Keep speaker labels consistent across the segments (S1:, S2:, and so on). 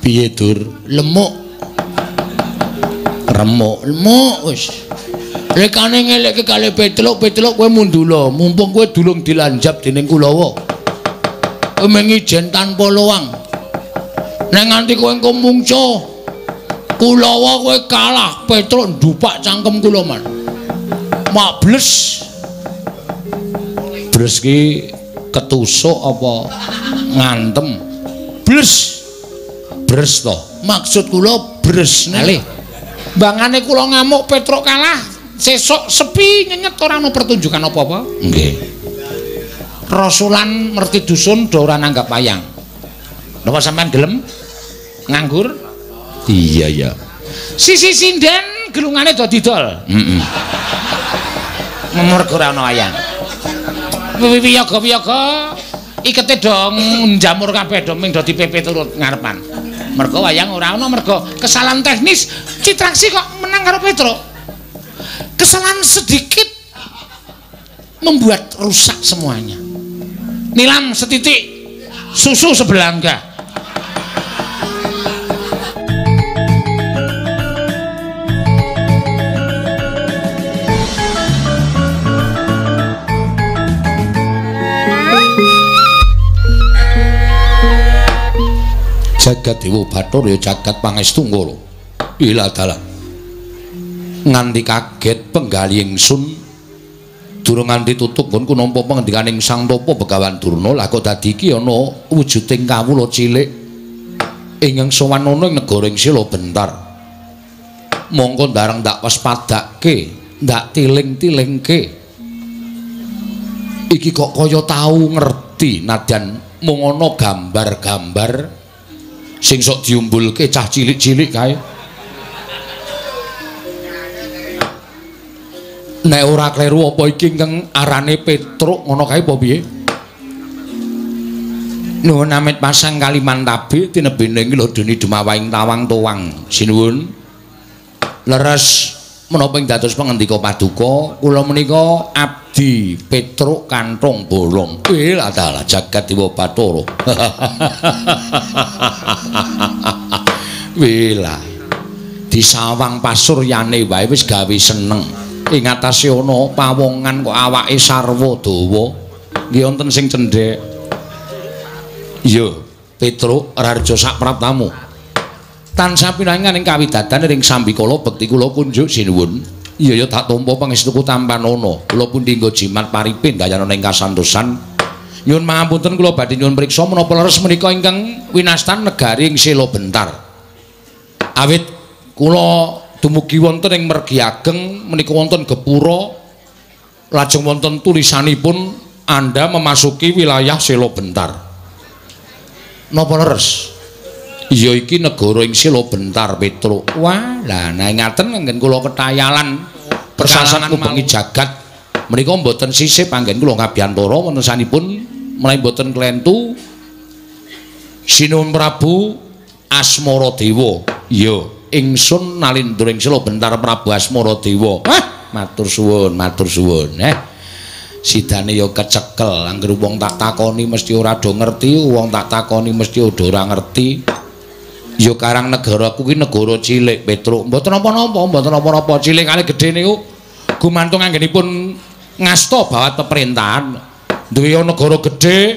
S1: Piye, Dur?
S2: Lemuk.
S1: Remuk.
S2: Lemuk wis. Lekane ngelekke kali Petruk, Petruk kowe mundula, mumpung kowe durung dilanjap dening Kulawa. Kowe mengijen tanpa luang. Nek nganti kowe engko mungco, Kulawa kowe kalah, Petruk ndupak cangkem kula man. Mak bles.
S1: Ki ketusuk apa ngantem?
S2: Bles.
S1: Bres to.
S2: Maksud kula bres
S1: Ale.
S2: Bangane kula ngamuk Petruk kalah. Sesuk sepi nyenyet ora ana pertunjukan apa-apa.
S1: Nggih.
S2: Rasulan merti dusun do ora nanggap wayang. Napa sampean gelem nganggur?
S1: Iya, ya.
S2: Sisi sinden gelungane do didol.
S1: Heeh.
S2: Mergo ora ana wayang. Wiyaga-wiyaga ikete do njamur kabeh do ming do dipepe turut ngarepan. Mergo wayang ora ana mergo kesalahan teknis Citraksi kok menang karo Petruk. Kesalahan sedikit membuat rusak semuanya. Nilam setitik susu sebelangga.
S1: Jagat Dewa Bathara ya jagat pangestu ngono. Ila dalan. Nganti kaget penggali ingsun durung nganti tutup pun ku nampa pangendikaning Sang Tapa Begawan Durna lah kok dadi iki ana wujuding kawula cilik ingkang sowan ana ing negara ing Sila bentar. Mongko ndareng ndak waspadake, ndak tiling-tilingke. Iki kok kaya tau ngerti nadyan mung ana gambar-gambar sing sok diumbulke cah cilik-cilik kae. Nek ora kleru apa iki ingkang arane Petruk ngono kae apa piye? Nuwun amit pasang Kalimantabe tinebene iki lho dene Demawaing Tawang Towang. Sinuwun. Leres menapa ing dados pangendika paduka kula menika abdi Petruk Kantong Bolong. Eh lah dalah jagat Dewa Bathara. Wila. Di sawang wae wis gawe seneng. Ing atase ana pawongan kok awake sarwa dawa. Nggih wonten sing cendhek. Iya, Petruk Rarjo sak praptamu. Tansah pinangan ing kawidadan ring sambikala bekti kula kunjuk sinuwun. Iya ya tak tampa pangestuku tampan ana. Kula pun dinggo jimat paripin gayana ing kasantosan. Nyuwun pangapunten kula badhe nyuwun priksa menapa leres menika ingkang winastan negari ing Sela Bentar. Awit kula dumugi wonten ing mergi ageng menika wonten gepura lajeng wonten tulisanipun Anda memasuki wilayah Sela Bentar. Napa leres? Iya iki negara ing Sela Bentar Petruk. Wah, lah nah ngaten nggen kula ketayalan persasat kubengi jagat menika mboten sisih panggen kula ngabiyantara wonten sanipun mulai mboten klentu Sinuwun Prabu Asmara Dewa. Iya, ingsun nalindur ing Sela Bentar Prabu Asmara Dewa. Hah, matur suwun, matur suwun. Eh. Sidane ya kecekel, anggere wong tak takoni mesti ora do ngerti, wong tak takoni mesti ora ngerti. Ya karang negaraku kuwi negara cilik, Petruk. Mboten napa-napa, mboten napa-napa. Cilik kali gedhe niku gumantung anggenipun ngasta bawat pemerintahan. Duwe negara gedhe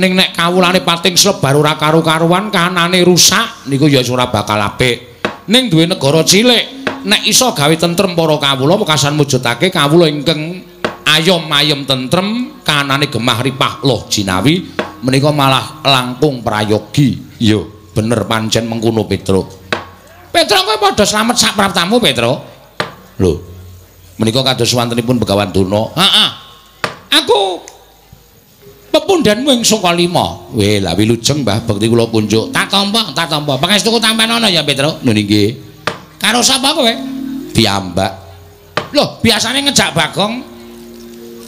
S1: ning nek kawulane pating slebar ora karu-karuan, kanane rusak niku ya ora bakal apik. Ning duwe negara cilik, nek iso gawe tentrem para kawula mekasan mujudake kawula ingkang ayom-ayem tentrem, kanane gemah ripah loh jinawi menika malah langkung prayogi. Iya. Bener pancen mengkono Petruk. Petruk kowe padha slamet sak praptamu Petruk. Lho. Menika kados wontenipun Begawan Durna. Heeh. Aku pepundhenmu ing saka lima. Weh, la wilujeng Mbah bekti kula punjuk. Tak tampa, tak tampa. Pangestuku tampan ana ya Petruk. Lho nggih. Karo sapa kowe? Piyambak. Loh, biasane ngejak Bagong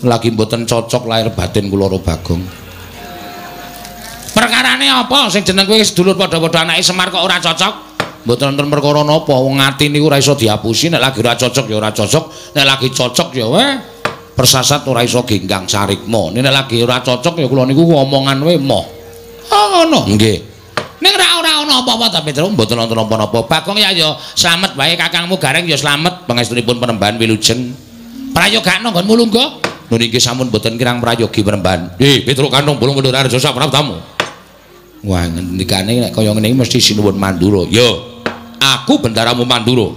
S1: lagi mboten cocok lahir batin kula karo Bagong. Perkarane apa sing jeneng kowe sedulur padha-padha anake Semar kok ora cocok? Mboten wonten perkara napa, wong ati niku ora iso diapusi, nek lagi ora cocok ya ora cocok, nek lagi cocok ya weh persasat ora iso genggang sarikma. Nek lagi ora cocok ya kula niku omongan wae moh. Oh ngono. Nggih. Ning ora ora ana
S2: apa-apa ta Petruk mboten wonten apa-apa Bagong ya ya slamet wae kakangmu gareng ya slamet pangestunipun penembahan wilujeng prayogakno nggonmu lungguh
S1: Nun inggih sampun boten kirang prayogi penembahan. Eh, Petruk Kantong bulung mundur arep sapa tamu. Wah, ngendikane nek kaya ngene mesti sinuwun Mandura. Yo. Aku bendaramu Mandura.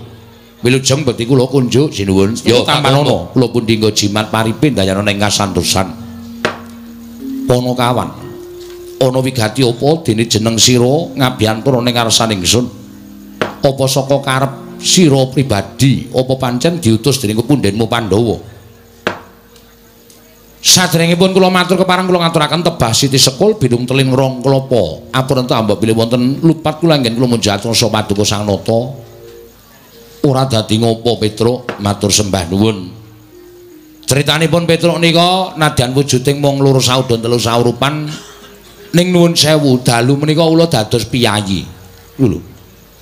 S1: Wilujeng bekti kula kunjuk sinuwun. Yo tampan ono. Kula pun dinggo jimat paripin dayana ning kasantosan. Pono kawan. Ana wigati apa dene jeneng sira ngabiyantur ning ngarsaning ingsun? Apa saka karep sira pribadi apa pancen diutus dening kepundenmu Pandhawa? Sadèrèngipun kula matur kepareng kula ngaturaken tebah Siti Sekul bidung telin rong. Atur ento ambek bilih wonten lupat kula ngen kula munjatun sa paduka Sang Nata. Ora dadi ngopo Petruk matur sembah nuwun. Critanipun Petruk nika nadyan wujuding mung loro saudon telu saurupan ning nuwun sewu dalu menika kula dados piyayi. Lho.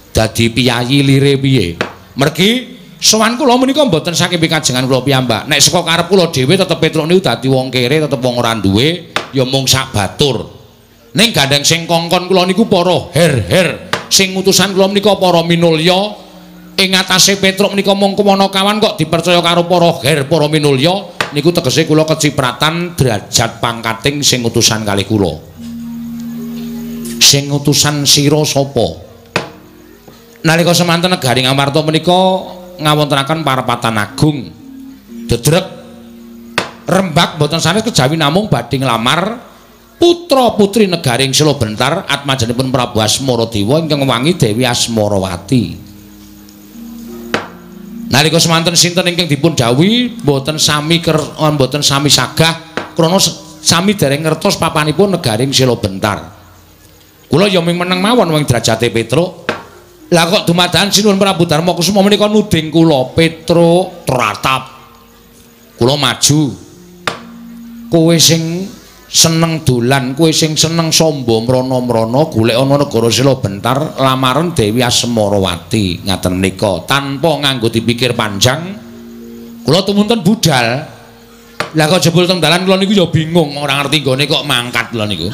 S1: Dadi piyayi lire piye? Mergi Sowan kula menika mboten saking pikajengan kula piyambak. Nek saka karep kula dhewe tetep Petruk niku dadi wong kere, tetep wong ora duwe, ya mung sak batur. Ning gandeng sing kongkon kula niku para her-her. Sing utusan kula menika para minulya. Ing atase Petruk menika mung kemono kawan kok dipercaya karo para her, para minulya. Niku tegese kula kecipratan derajat pangkating sing utusan kalih kula. Sing utusan sira sapa? Nalika semanten negari Ngamarta menika ngawontenaken parapatan agung. Dedrek rembak boten sanes kejawi namung badhe nglamar putra putri negaring Selo Bentar atmajanipun Prabu Asmara Dewa ingkang wangi Dewi Asmarawati. Nalika semanten sinten ingkang dipun dawuhi boten sami ker boten sami sagah krana sami dereng ngertos papanipun negaring Selo Bentar. Kula ya meneng mawon wing derajate Petruk Lah kok dumadakan sinuwun Prabu Darma Kusuma menika nuding kula Petro Tratap. Kula maju. Kowe sing seneng dolan, kowe sing seneng sombo mrana-mrana golek ana negara sila bentar lamaran Dewi Asmarawati ngaten menika tanpa nganggo dipikir panjang. Kula tumunten budal. Lah kok jebul teng dalan kula niku ya bingung ora ngerti gone kok mangkat kula niku.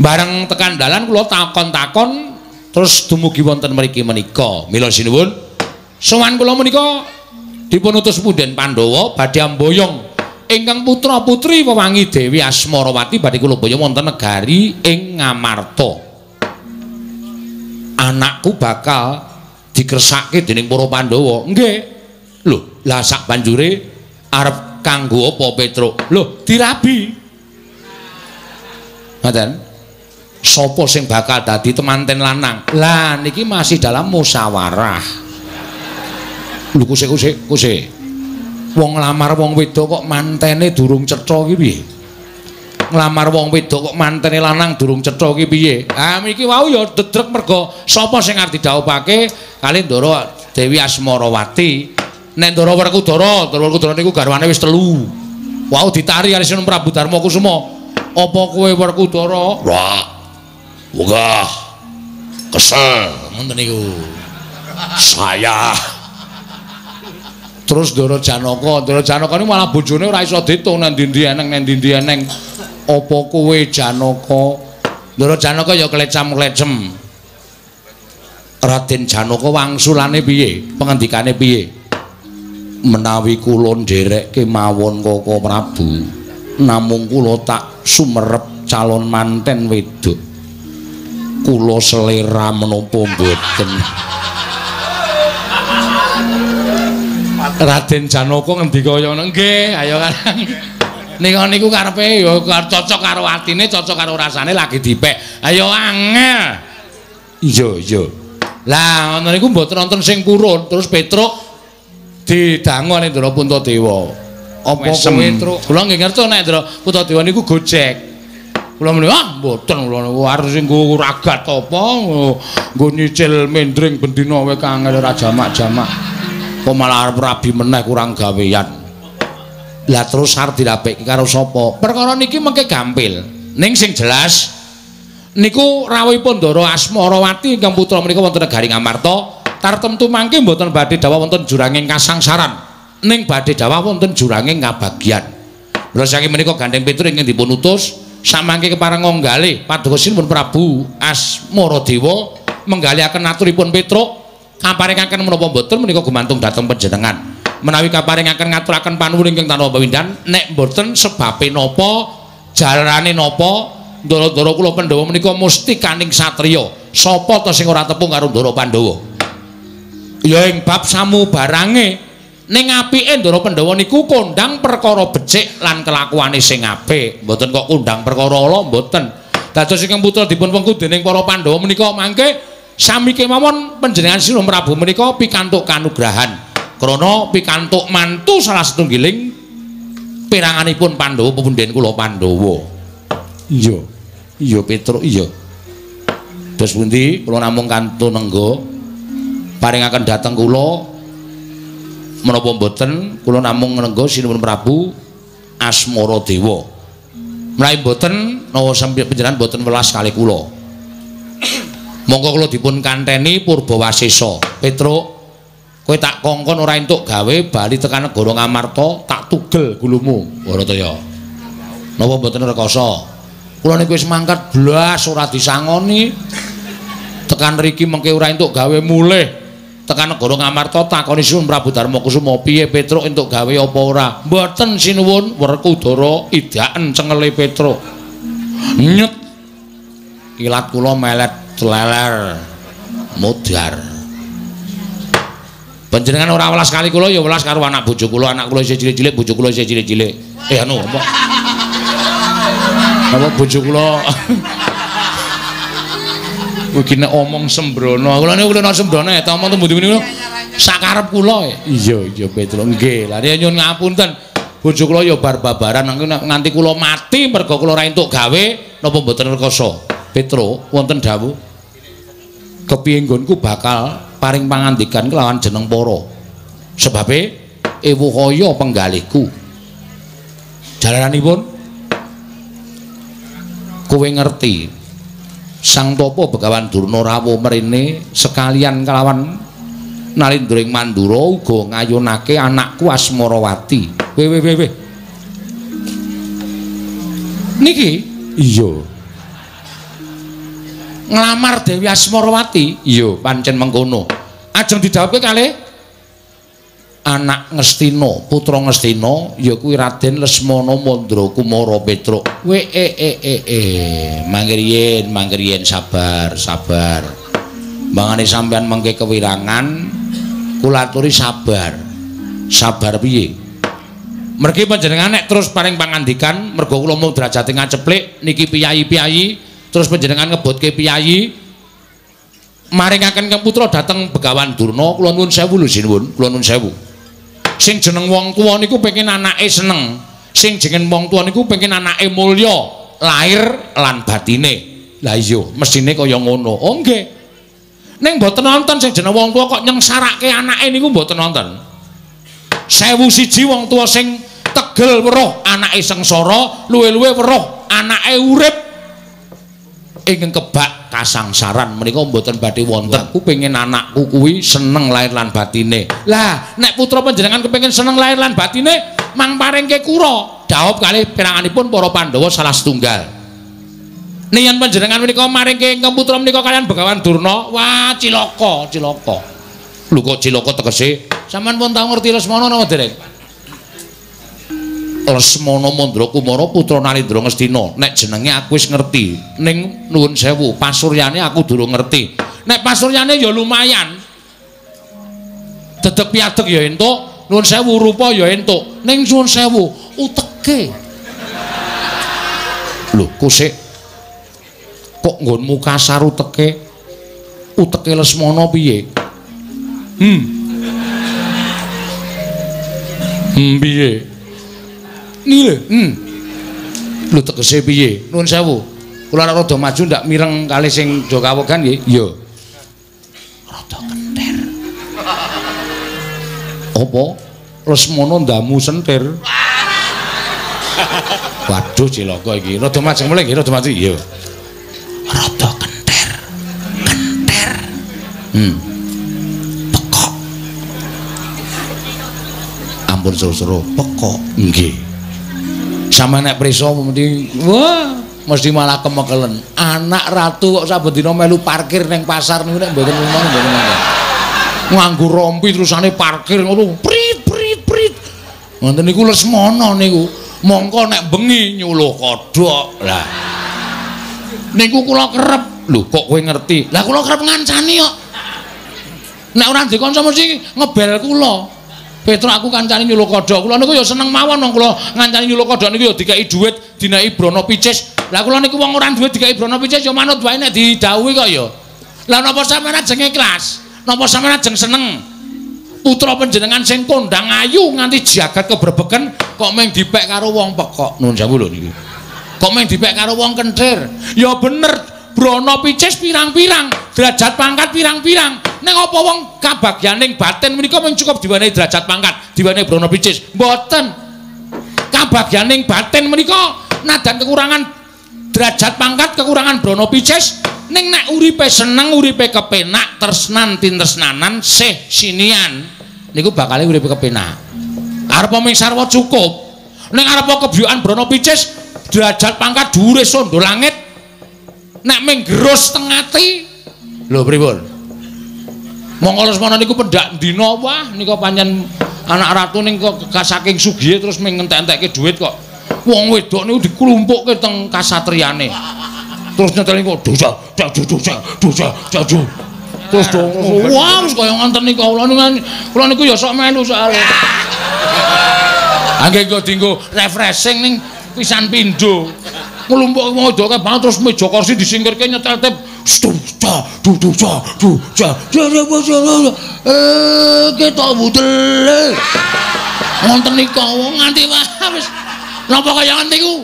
S1: Bareng tekan dalan kula takon-takon terus dumugi wonten mriki menika. Mila sinuwun. Sowan kula menika dipun utus Pandhawa badhe amboyong ingkang putra putri wewangi Dewi Asmarawati badhe kula boyong wonten negari ing Ngamarta. Anakku bakal dikersake dening para Pandhawa. Nggih. Lho lah sak banjure arep kanggo apa Petruk? Lho dirabi. Ngoten sapa sing bakal dadi temanten lanang? Lah niki masih dalam musyawarah. Lho kusik kusik kusik wong nglamar wong wedok kok mantene durung cetha iki piye? Nglamar wong wedok kok mantene lanang durung cetha iki piye? Ha mriki wau ya dedrek mergo sapa sing arep didhawuhake kali Ndara Dewi Asmarawati nek Ndara Werkudara Ndara Werkudara niku garwane wis telu. Wau ditari kali Sunan Prabu Darma Kusuma. Apa kowe Werkudara? Wah Wah. Kesel ngoten niku. Saya. Terus Ndara Janaka, Ndara Janaka niku malah bojone ora iso ditung nang ndi-ndi eneng nang ndi-ndi eneng. Apa kowe Janaka? Ndara Janaka ya klecam-klecem. Raden Janaka wangsulane piye? Pengendikane piye? Menawi kula nderek kemawon Koko Prabu, namung kula tak sumerep calon manten wedok. Kula selera menapa mboten. Raden Janaka ngendika kaya ngono? Nggih ayo kan. Nika niku karepe ya cocok karo atine cocok karo rasane lagi dipek. Ayo angel. Iya iya. Lah ngono niku mboten wonten sing purun terus Petruk didangu ning Ndara Puntadewa. Apa kowe Truk? Kula nggih ngerti nek Ndara Puntadewa niku gojek Kula muni ah mboten kula niku arep sing nggo ragat apa nggo nyicil mendring bendina wae kangel ra jamak-jamak. Kok malah arep rabi meneh kurang gawean. Lah terus arep dirapeki karo sapa? Perkara niki mengke gampil. Ning sing jelas niku rawuhipun Ndara Asmarawati ingkang putra menika wonten negari Ngamarta tartemtu mangke mboten badhe dawuh wonten juranging kasangsaran. Ning badhe dawuh wonten juranging ngabagyan. Lha saking menika gandeng Petrus ingkang dipun utus samangke kepareng nggali paduka sinipun Prabu Asmaradewa menggaliaken aturipun Petruk kaparingaken menapa mboten menika gumantung dhateng panjenengan. Menawi kaparingaken ngaturaken panuwun ingkang tanpa pawindhan nek mboten sebabe napa jalarane napa ndara-ndara kula Pandhawa menika mesti kaning satriya. Sapa to sing ora tepung karo ndara Pandhawa? Ya ing bab samu barange ning apike ndara Pandhawa niku kondang perkara becik lan kelakuane sing apik. Mboten kok kondang perkara ala mboten. Dados ingkang putra dipun wengku dening para Pandhawa menika mangke sami kemawon panjenengan Sinum Prabu menika pikantuk kanugrahan. Krana pikantuk mantu salah setunggiling piranganipun Pandhawa pepunden kula Pandhawa iya. Iya Petruk iya. Dos pundi? Kula namung kantun nenggo paringaken dhateng kula menapa mboten kula namung nenggo sinuwun Prabu Asmara Dewa. Menawi mboten nawa sampeyan panjenengan mboten welas kali kula. Monggo kula dipun kanteni Purbawasesa. Petruk kowe tak kongkon ora entuk gawe bali tekan negara Ngamarta tak tugel gulumu. Barataya. Napa mboten rekoso? Kula niku wis mangkat blas ora disangoni. Tekan riki mengke ora entuk gawe mulih. Tekan negara Ngamarta takoni Sunan Prabu Darma Kusuma piye Petruk entuk gawe apa ora? Mboten sinuwun Werkudara idaken cengele Petruk nyet. Kilat kula melet celeler mudhar. Panjenengan ora welas kali kula ya welas karo anak bojo kula. Anak kula isih cilik-cilik bojo kula isih cilik-cilik. Eh anu apa? Apa bojo kula Iki nek omong sembrono, kula niku kula sembrono ya, omong tembu niku sakarep kula. Iya, iya Petro. Nggih, lha nyuwun ngapunten. Bojo kula ya bar-babaran nganti kula mati mergo kula ora entuk gawe napa mboten rekoso. Petro, wonten dawuh. Kepiye nggonku bakal paring pangandikan kelawan jeneng para. Sebabe ewu kaya penggalihku. Jalaranipun kowe ngerti Sang Topo Begawan Durna rawuh mrene sekalian kelawan Nalindring Mandura uga ngayunake anakku Asmarawati. Weh weh weh. Niki iya. Nglamar Dewi Asmarawati? Iya, pancen mengkono. Ajeng didhawuhke kalih anak Ngestina, putra Ngestina ya kuwi Raden Lesmana Mandra Kumara Petruk. We e e e e, mangriyen mangriyen sabar, sabar. Mangane sampean mengke kewirangan, kula sabar. Sabar piye? Mergi panjenengan nek terus paring pangandikan, mergo kula mung derajate ngaceplik niki piyayi-piyayi, terus panjenengan ngebutke piyayi maringaken Kang Putra dhateng Begawan Durna, kula nuwun sewu lho sinuwun, kula nuwun sewu. Sing jeneng wong tuwa niku pengin anake seneng. Sing jeneng wong tuwa niku pengin anake mulya lahir lan batine. Lah iya mesine kaya ngono. Oh nggih. Ning mboten nonton sing jeneng wong tuwa kok nyengsarake anake niku mboten nonton sewu siji wong tuwa sing tegel weruh anake sengsara luwe-luwe weruh anake urip ing kebak kasangsaran menika mboten badhe wonten. Ku pengen anakku kuwi seneng lahir lan batine. Lah nek putra panjenengan kepengin seneng lahir lan batine mang paringke kura. Dawuh kalih piranganipun para pandhawa salah setunggal. Niyan panjenengan menika maringke ingkang putra menika kalian Begawan Durna. Wah cilaka cilaka. Lho kok cilaka tegese? Sampean pun tau ngerti Lesmana napa dereng Lesmana Mandra Kumara putra Nalindra Ngastina. Nek jenenge aku wis ngerti, ning nuwun sewu, pasuryane aku durung ngerti. Nek pasuryane ya lumayan. Dedeg piadeg ya entuk, nuwun sewu rupa ya entuk. Ning nuwun sewu uteke. Lho, kusik. Kok nggonmu kasar uteke? Uteke Lesmana piye? Hmm. Hmm piye? Nile. Hmm. Lho tegese piye? Nuwun sewu. Kula rada maju ndak mireng kali sing do kawogan nggih. Iya. Rada kenter. Apa? Lesmana ndamu sentir. Waduh cilaka iki. Rada maju mulih nggih, rada maju. Iya. Rada kenter. Kenter. Hmm. Pekok. Ampun suruh-suruh, pekok. Nggih. Sama nek prisa mesti wah
S2: mesti malah kemekelen. Anak ratu kok saben dina melu parkir ning pasar niku nek mboten ngono mboten ngono. Nganggo rompi terusane parkir ngono. Prit prit prit. Ngoten niku Lesmana niku. Mongko nek bengi nyuluh kodhok. Lah. Niku kula kerep. Lho kok kowe ngerti? Lah kula kerep ngancani kok. Nek ora kanca mesti ngebel kula. Petro aku kancane nyuluh kodhok. Kula niku ya seneng mawon wong kula ngancani nyuluh kodhok niku ya dikai dhuwit dinai Brono Picis. Lah kula niku wong ora duwe dikai Brono Picis ya manut wae nek didhawuhi kok ya. Lah napa sampeyan ajeng ikhlas? Napa sampeyan ajeng seneng? Putra panjenengan sing kondang ayu nganti jagat keberbeken kok meng dipek karo wong pekok. Nuwun sewu lho niki. Kok meng dipek karo wong kentir? Ya bener Brono Picis pirang-pirang, derajat pangkat pirang-pirang. Ning apa wong kabagyaning batin menika mung cukup diwenehi derajat pangkat, diwenehi Brono Picis? Mboten. Kabagyaning batin menika nadan kekurangan derajat pangkat, kekurangan Brono Picis, ning nek uripe seneng, uripe kepenak, tresnan tintresnanan, sih sinian, niku bakal uripe kepenak. Arep mung sarwa cukup. Ning arep kebyukan Brono Picis, derajat pangkat dhuwure sondo langit, nek ming gerus teng ati lho pripun monggo lesmana niku pendak dina wah nika pancen anak ratu ning kok saking sugihe terus ngentek-entekke dhuwit kok. Wong wedok niku diklumpukke teng kasatriyane terus nyetel niku dosa dosa dosa dosa terus dong wah wis kaya ngonten niku kula niku kula niku ya sok melu soalé Angge kok dinggo refreshing ning pisan pindho nglumpuk wong wedoke banget terus meja kursi disingkirke nyetel tip. Stuca duduca duca eh ketok budel. Wonten nika wong nganti wis. Napa kaya nganti ku?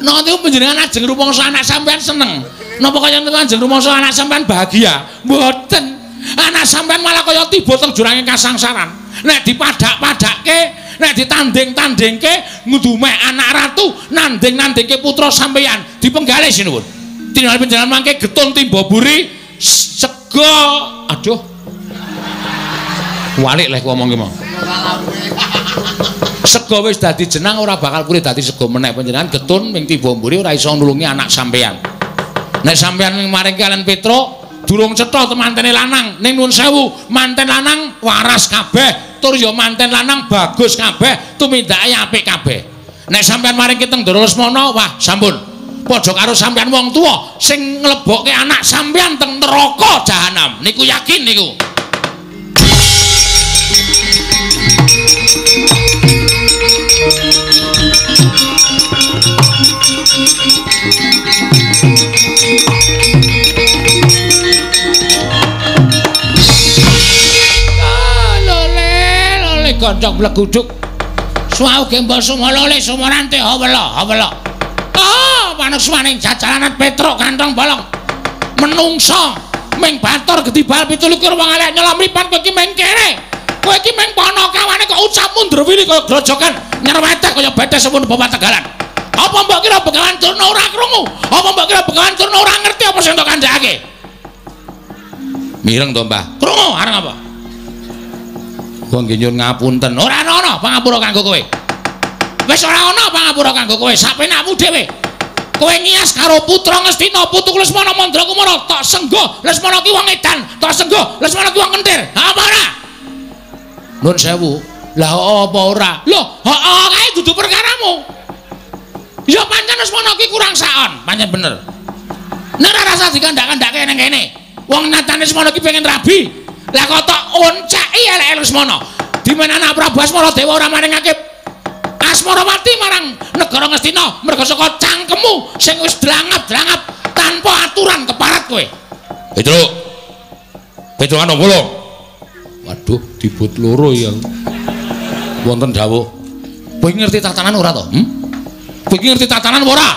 S2: Nganti ku panjenengan ajeng rumangsa anak sampean seneng? Napa kaya ajeng rumangsa anak sampean bahagia? Mboten. Anak sampean malah kaya tiba teng jurange kasangsaran. Nek dipadak-padakke nek ditanding-tandingke ngudume anak ratu nanding-nandingke putra sampeyan. Dipenggalih sinuwun tinggal panjenengan mangke getun timba buri sego aduh. Walik leh ngomong ki mau sego wis dadi jenang ora bakal kuwi dadi sego meneh panjenengan getun ming timba buri ora iso nulungi anak sampeyan. Nek sampeyan maring kalian Petro durung cetha temantene lanang. Ning nuwun sewu manten lanang waras kabeh. Tur ya manten lanang bagus kabeh tumindake apik kabeh. Nek sampean maring kiteng Ndara Lesmana wah sampun. Padha karo sampean wong tuwa sing nglebokke anak sampean teng neraka jahanam. Niku yakin niku goncok bleguduk. Suau gembol sumolole sumorante hawela hawela. Ah, manuswaning jajalanan Petruk kantong bolong. Menungso ming batur gedibal 17 wong elek nyelam lipan kowe iki ming kere. Kowe iki ming panakawane kok ucap mundur wili kaya grojokan nyerwetek kaya betes sepun bapak tegalan. Apa mbok kira Begawan Durna ora krungu? Apa mbok kira Begawan Durna ora ngerti apa sing tok kandhake? Mireng to, Mbah. Krungu areng apa? Wong nggih nyuwun ngapunten. Ora ana pangapura kanggo kowe. Wis ora ana pangapura kanggo kowe. Sapenakmu dhewe. Kowe ngias karo putra Ngastina, putu Lesmana Mandra Kumara, tak senggo Lesmana ki wong edan, tak senggo Lesmana ki wong kentir. Apa ora? Nuwun sewu. Lah apa ora? Lho, heeh kae dudu perkaramu. Ya pancen Lesmana ki kurang saon, pancen bener. Nek ora rasa dikandak-kandake ning kene. Wong nyatane Lesmana ki pengen rabi, Lah kok tok onceki elek Lesmana. Dimana anak Prabu Asmara Dewa ora maringake Asmarawati marang negara Ngastina merga saka cangkemmu sing wis drangap-drangap tanpa aturan keparat kowe. Petruk. Petruk ana kula. Waduh, dibut loro ya. Wonten dawuh. Kowe ngerti tatanan ora to? Hm? Kowe ngerti tatanan ora?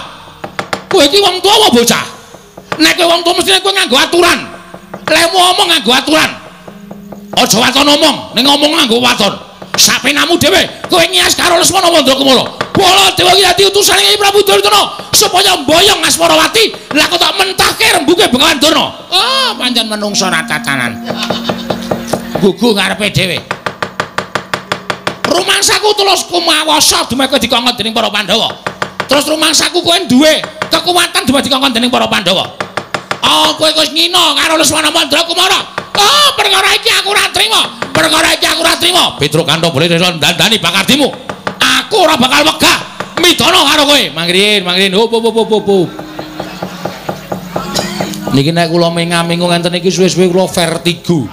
S2: Kowe iki wong tuwa bocah? Nek kowe wong tuwa mesti kowe nganggo aturan. Lemu omong nganggo aturan. Aja waton ngomong, ning ngomong nganggo waton. Sapenamu dhewe, kowe ngias karo Lesmana Wandra Kumala. Bala Dewa iki dadi utusan ing Prabu Duryudana supaya mboyong Asmarawati. Lah kok tak mentahke rembuke Bengawan Durna. Oh, pancen menungso ratatanan. Gugu ngarepe dhewe. Rumangsaku tulus kumawasa dumeke dikongot dening para Pandhawa. Terus rumangsaku kowe duwe
S1: kekuatan dibagi kongkon dening para Pandhawa. Oh, kowe wis ngina karo Lesmana Mandra Kumara. Oh, perkara iki aku ora trima. Perkara iki aku ora trima. Petruk Kanto boleh dandani bakardimu. Aku ora bakal wegah midono karo kowe. Mangrin, mangrin. Hop hop hop hop. Niki nek kula mengamingu ngenten iki suwe-suwe kula vertigo.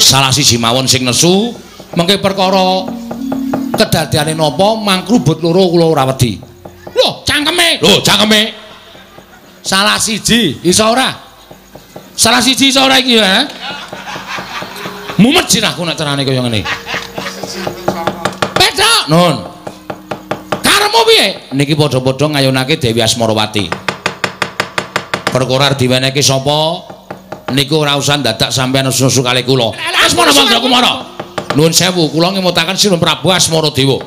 S1: Salah siji mawon sing nesu mengke perkara kedadiane napa mangkrubut loro kula ora wedi. Lho, cangkeme. Lho, cangkeme. Salah siji, iso ora? Salah siji iso ora iki ya? Mumet sirahku nek carane kaya ngene. Pedok, Nun. Karemu piye? Niki padha-padha ngayunake Dewi Asmarawati. Perkara diwenehke sapa? Niku ora usah dadak sampeyan nesu-nesu kali kula. Asmara Mandra Kumara. Nuwun sewu, kula ngemutaken Sinun Prabu Asmaradewa.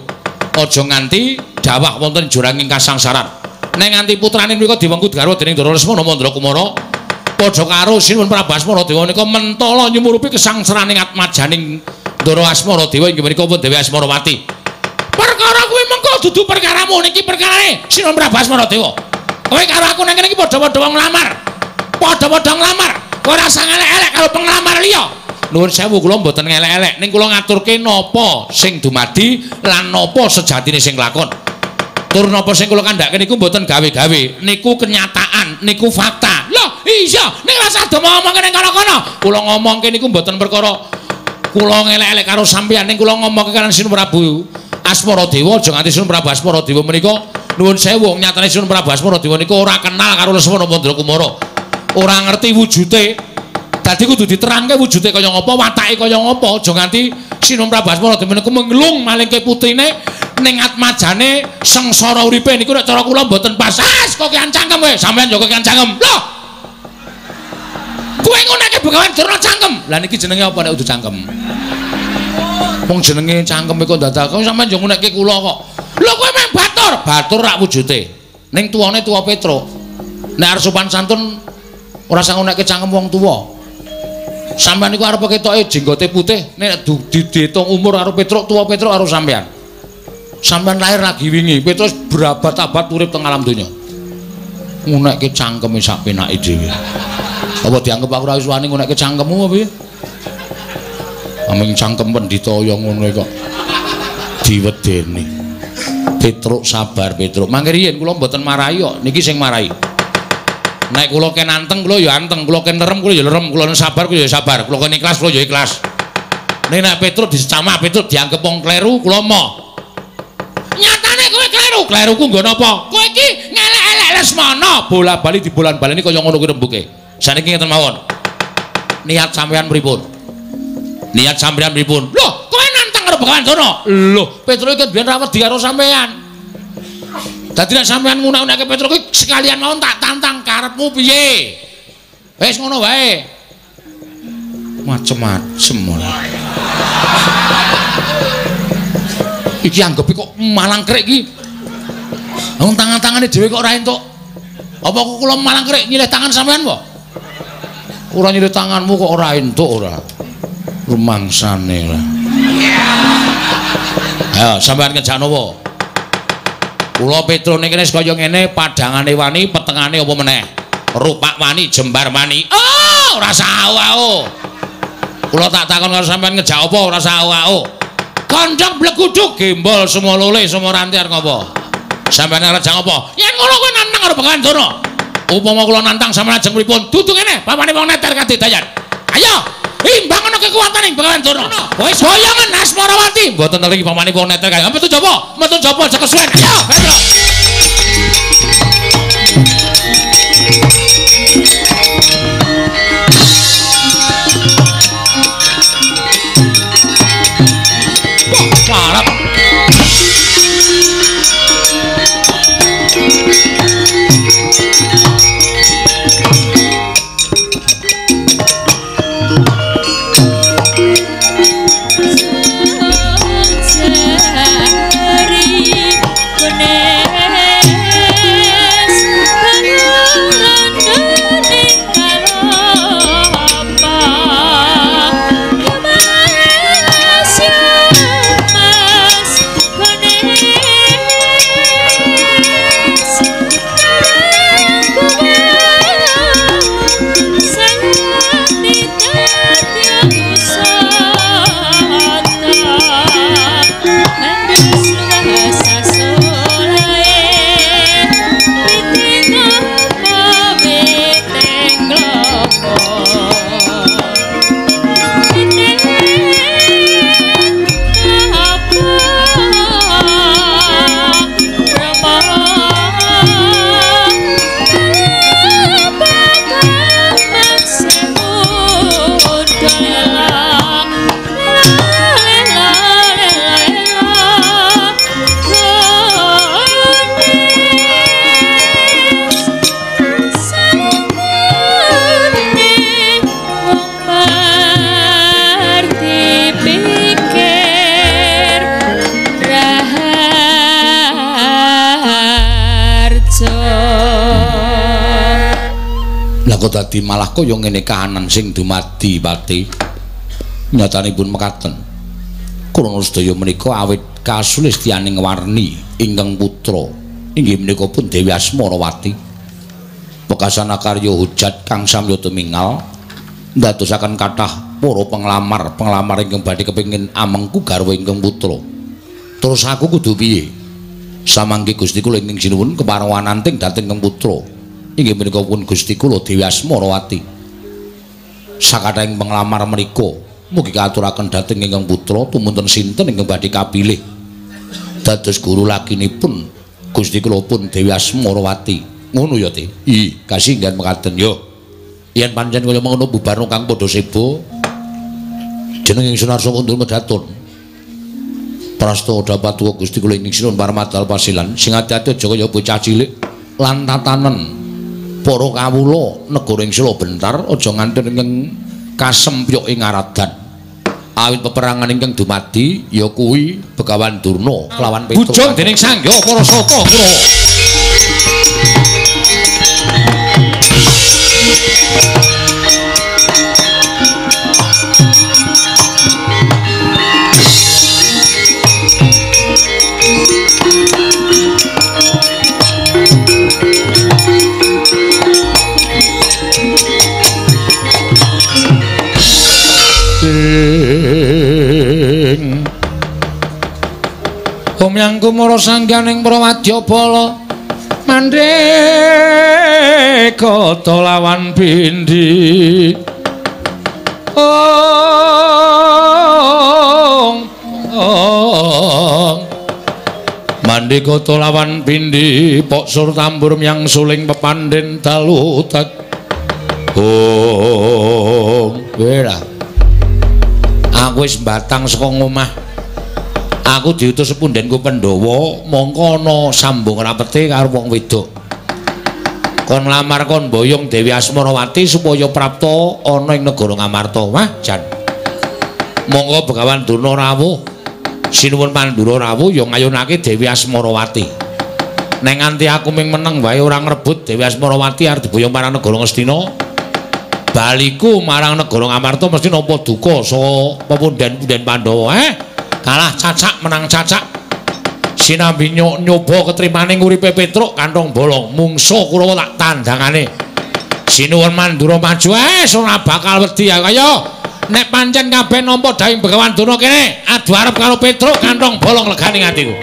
S1: Aja nganti dawah wonten jurang ingkang sangsaran. nek nganti putrane mriku diwengkut garwa dening Ndara Lesmana Mandra Kumara padha karo Sinuwun Prabu Asmara Dewa nika mentala nyumurupi kesangsaraning atmajaning Ndara Asmara Dewa inggih menika pun Dewi Asmarawati. Perkara kuwi mengko dudu perkaramu niki perkarane Sinuwun Prabu Asmara Dewa kowe karo aku nang kene iki padha-padha wong nglamar. Padha-padha nglamar. Kowe ora sang elek-elek karo penglamar liya. Nuwun sewu kula mboten ngelek-elek. Ning kula ngaturke napa sing dumadi lan napa sejatine sing lakon. Tur napa sing kula kandhake niku mboten gawe-gawe. Niku kenyataan niku fakta iya ning rasa do ngomong kene kono-kono kula ngomongke niku mboten perkara kula ngelek-elek karo sampeyan ning kula ngomongke kalian Sinun Prabu Asmaradewa aja nganti Sinun Prabu Asmaradewa menika nuwun sewu nyatane Sinun Prabu Asmaradewa niku ora kenal karo Lesmana Mandra Kumara ora ngerti wujute dadi kudu diterangke wujute kaya ngapa watake kaya ngapa aja nganti Sinun Prabu Asmaradewa niku menglung malingke putrine ning atmajane sengsara uripe niku nek cara kula mboten pas. As kok kian cangkem kowe, sampean yo kian cangkem. Lho. Kowe nguneke Begawan Durna cangkem. Lah niki jenenge apa nek kudu cangkem? Wong jenenge cangkem kok dadak kok sampean yo nguneke kula kok. Lho kowe meh batur, batur rak wujute. Ning tuwane tuwa Petro. Nek arep sopan santun ora sang nguneke cangkem wong tuwa. Sampeyan niku arep ketoke jenggote putih, nek diitung umur karo Petro, tuwa Petro karo sampeyan. sampean lahir lagi wingi Petrus berabad-abad urip teng alam donya ngunekke cangkeme sak penake dhewe apa dianggep aku ora iso wani ngunekke cangkemmu apa piye? Aming cangkem pendhita kaya ngono kok. Diwedeni. Petrus sabar Petrus mangke riyen mboten marahi kok. Niki sing marahi. Nek kula ken anteng kula ya anteng. Kula ken lerem kula ya lerem. Kula sabar kula ya sabar. Kula ken ikhlas kula ya ikhlas. Nek nek Petrus dicamah Petrus dianggep wong kleru kula mau nyatane kowe kleru. Kleruku nggo napa kowe iki ngelek-elek Lesmana bola-bali di bolan-baleni kaya ngono kuwi rembuke saniki ngeten mawon. Niat sampean pripun? Niat sampean pripun? Lho kowe nantang karo Begawan Dono lho Petro iki biyen rawet di karo sampean. Dadi nek sampean ngunak-unake Petro iki sekalian mawon tak tantang karepmu piye? Wis ngono wae. Macem-macem iki anggepe kok malang krek iki? Wong tangan-tangane dhewe kok ora entuk. Apa kok kula malang krek nyilih tangan sampean po ora nyilih tanganmu kok ora entuk ora? Rumangsane lah. Ayo sampean ngejak napa kula petrone kene kaya ngene padangane wani petengane apa meneh? Rupak wani jembar wani. Oh ora sawo kula tak takon karo sampean ngejak apa ora sawo kondok bleguduk gembol semua lole semua rantiar ngopo? Sampai nang rajang apa yang ngono kowe nantang karo Bengawan Dono upama kula nantang sampeyan ajeng pripun? Dudu ngene papane wong neter kadhe dayar. Ayo imbangno kekuatane bangawan dana wis hoyongan asmarawati. Mboten teling papane wong neter kaya metu japa metu japa sekesuen ayo bendro Shut up.
S2: Kok dadi malah kaya ngene kahanan sing dumadi pati nyatanipun mekaten. Kula sedaya menika awit kasulistyaning warni ingkang putra. Inggih menika pun Dewi Asmarawati bekasana karya hujat kang samya tumingal ndadosaken kathah para penglamar penglamar ingkang badhe kepengin amengku garwa ingkang putra. Terus aku kudu piye? Samangke Gusti kula ing sinuwun keparwananting dhateng ingkang putra inggih menika pun Gusti kula Dewi Asmarawati. Sakathahing penglamar menika mugi katuraken dhateng ingkang putra tumunten sinten ingkang badhe kapilih dados guru lakinipun Gusti kula pun Dewi Asmarawati. Ngono ya, Ti. I, kasih ngan mekaten yo. Yen pancen kaya ngono bubar kang padha sebo. Jeneng ing Sunarsa Kundul Medatun. Prasta dapat Gusti kula ing Sinun Parmadal Pasilan sing ati-ati aja kaya bocah cilik lan tatanen para kawula negara ing Sela bentar aja nganti ing kasempyuk ing aradan awit peperangan ingkang dumadi ya kuwi Begawan Durna kelawan Petrus
S1: bujung dening sangya para sata kula Omyang kumara sangganing Prawadyabala mandheka lawan bindi. Ong ong. Mandheka lawan bindi pok sur tambur myang suling pepandhen dalu tak ong wera aku wis batang saka ngomah aku diutus pundenku Pandhawa mongko ana sambung rapete karo wong wedok. Kon nglamar kon boyong Dewi Asmarawati supaya prapta ana ing negara Ngamarta. Wah jan. Monggo Begawan Durna rawuh. Sinuwun Pandura rawuh ya ngayunake Dewi Asmarawati nek nganti aku ming meneng wae ora ngrebut Dewi Asmarawati arep diboyong marang negara Ngastina baliku marang negara Ngamarta mesti nampa duka. Saka pepundhen-pundhen Pandhawa eh kalah cacak menang cacak. Sinambi nyoba ketrimaning uripe Petruk kantong bolong. Mungso Kurawa tak tandangane. Sinuwun mandura maju eh ora bakal wedi ya kaya nek pancen kabeh nampa daing Begawan Durna kene adu arep karo Petruk kantong bolong legane atiku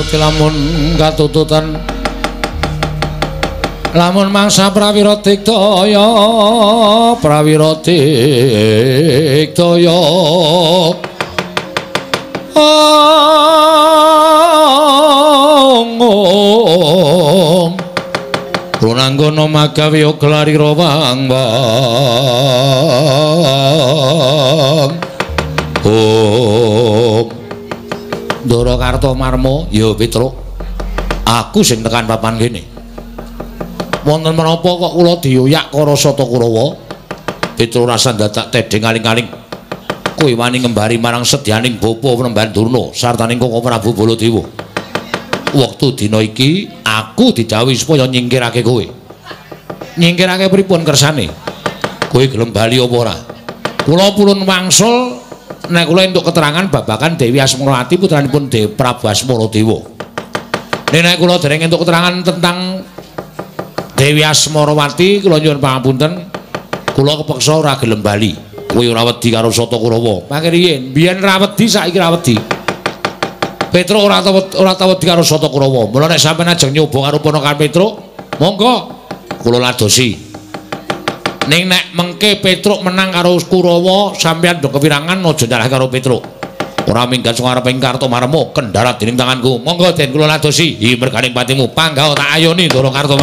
S1: nututi lamun katututan lamun mangsa prawira diktaya prawira diktaya. Ong runanggono magawe gelari rawang bang. Ong Ndara Karta Marmo, ya Petruk. Aku sing tekan papan kene. Wonten menapa kok kula dioyak karo Sata Kurawa? Petruk rasa dadak tedeng aling-aling. Kowe wani ngembari marang sedyaning bapa Penemban Durna sartaning Koko Prabu Baladewa. Wektu dina iki aku didhawuhi supaya nyingkirake kowe. Nyingkirake pripun kersane? Kowe gelem bali apa ora? Kula purun wangsul nek kula entuk keterangan babakan Dewi Asmarawati putranipun Dewi Prabu Asmaradewa. Nek kula dereng entuk keterangan tentang Dewi Asmarawati kula nyuwun pangapunten kula kepeksa ora gelem bali. Kowe ora wedi karo Sata Kurawa. Mangke riyen, biyen ra wedi saiki ra wedi.
S3: Petruk ora tau ora tau wedi karo Soto Kurawa. Mula nek sampeyan ajeng nyoba karo ponakan Petruk, monggo kula ladosi. Ning nek mengke Petruk menang karo Kurawa, sampeyan do kewirangan aja nyalah karo Petruk. Ora minggat sing arep Karto marmo kendarat dening tanganku. Monggo den kula ladosi. Hi merganing patimu, panggawa tak ayoni Ndara Karto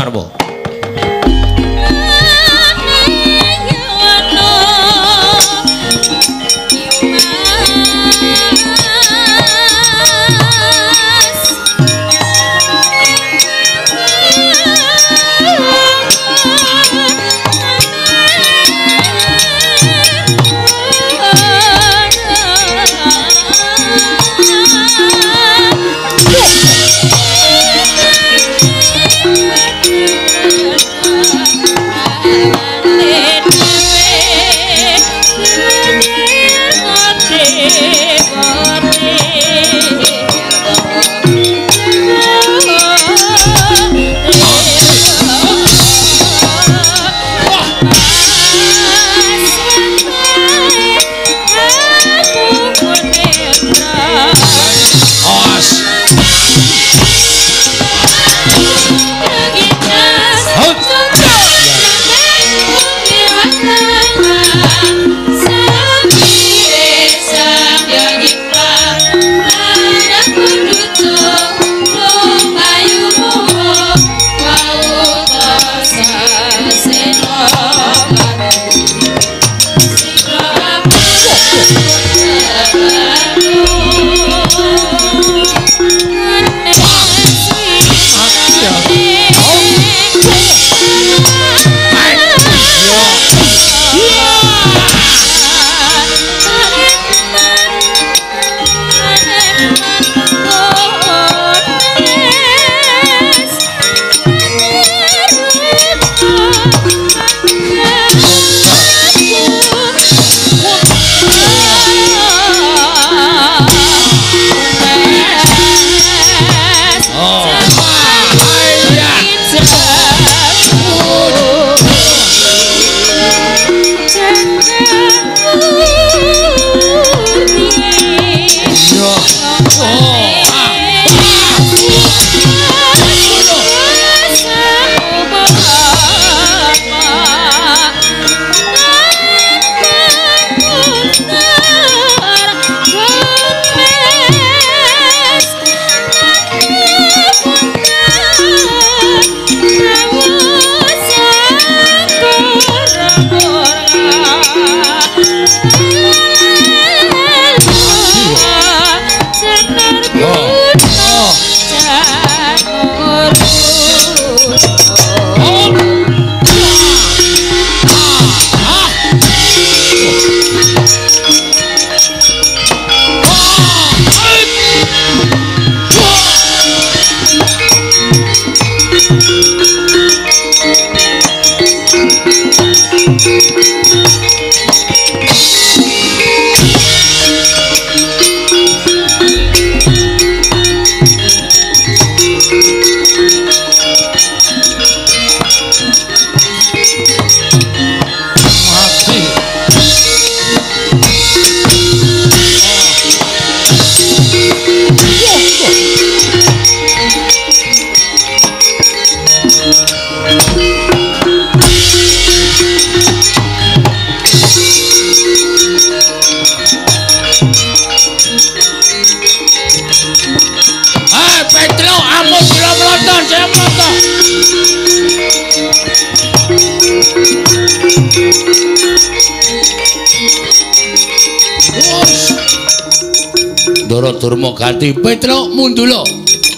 S3: Durma Gati Petruk mundula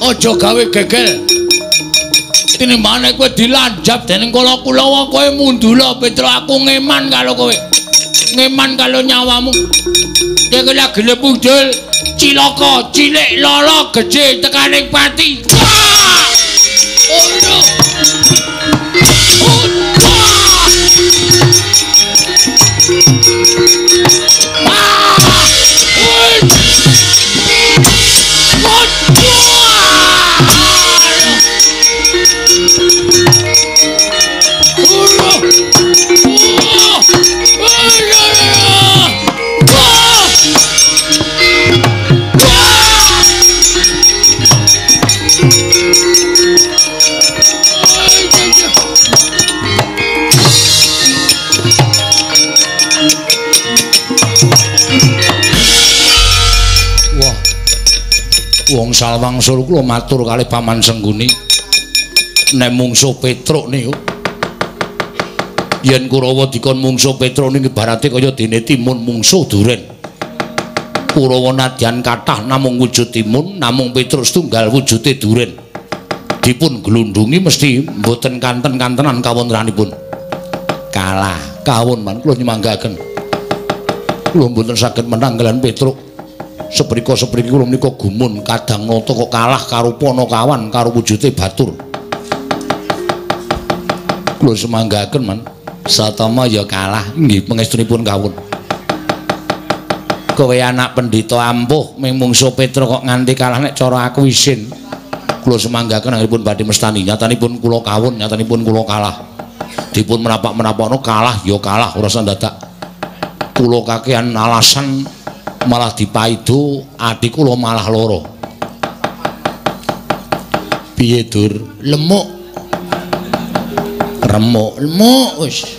S3: aja gawe gegel. Tinimbane kowe dilanjap dening kala kulawa kowe mundula Petruk aku ngeman karo kowe. Ngeman karo nyawamu. Nek lagi lepudul cilaka cilik lolo gedhe tekaning pati
S1: wong salwangsul kula matur kalih paman sengguni. Nek mungsuh petruk niku yen kurawa dikon mungsuh petruk niku ibarate kaya dene timun mungsuh duren. Kurawa nadyan kathah namung wujud timun namung petruk setunggal wujude duren. Dipun glundungi mesti mboten kanten-kantenan kawontenanipun kalah kawon man kula nyemanggaken. Kula mboten saged menang kalian petruk seprika sepriki kula menika gumun kadang nata kok kalah karo kawan karo wujude batur. Kula semanggaken man. Satama ya kalah nggih pangestunipun kawun. Kowe anak pendhita ampuh ming mungsu Petruk kok nganti kalah nek cara aku isin. Kula semanggaken anggipun badhe mestani. Nyatanipun kula kawun nyatanipun kula kalah. Dipun menapak-menapakno kalah ya kalah ora sandadak kula kakehan alasan malah dipaido adik kula malah loro. Piye dur?
S2: Lemuk.
S1: Remuk
S2: lemuk wis.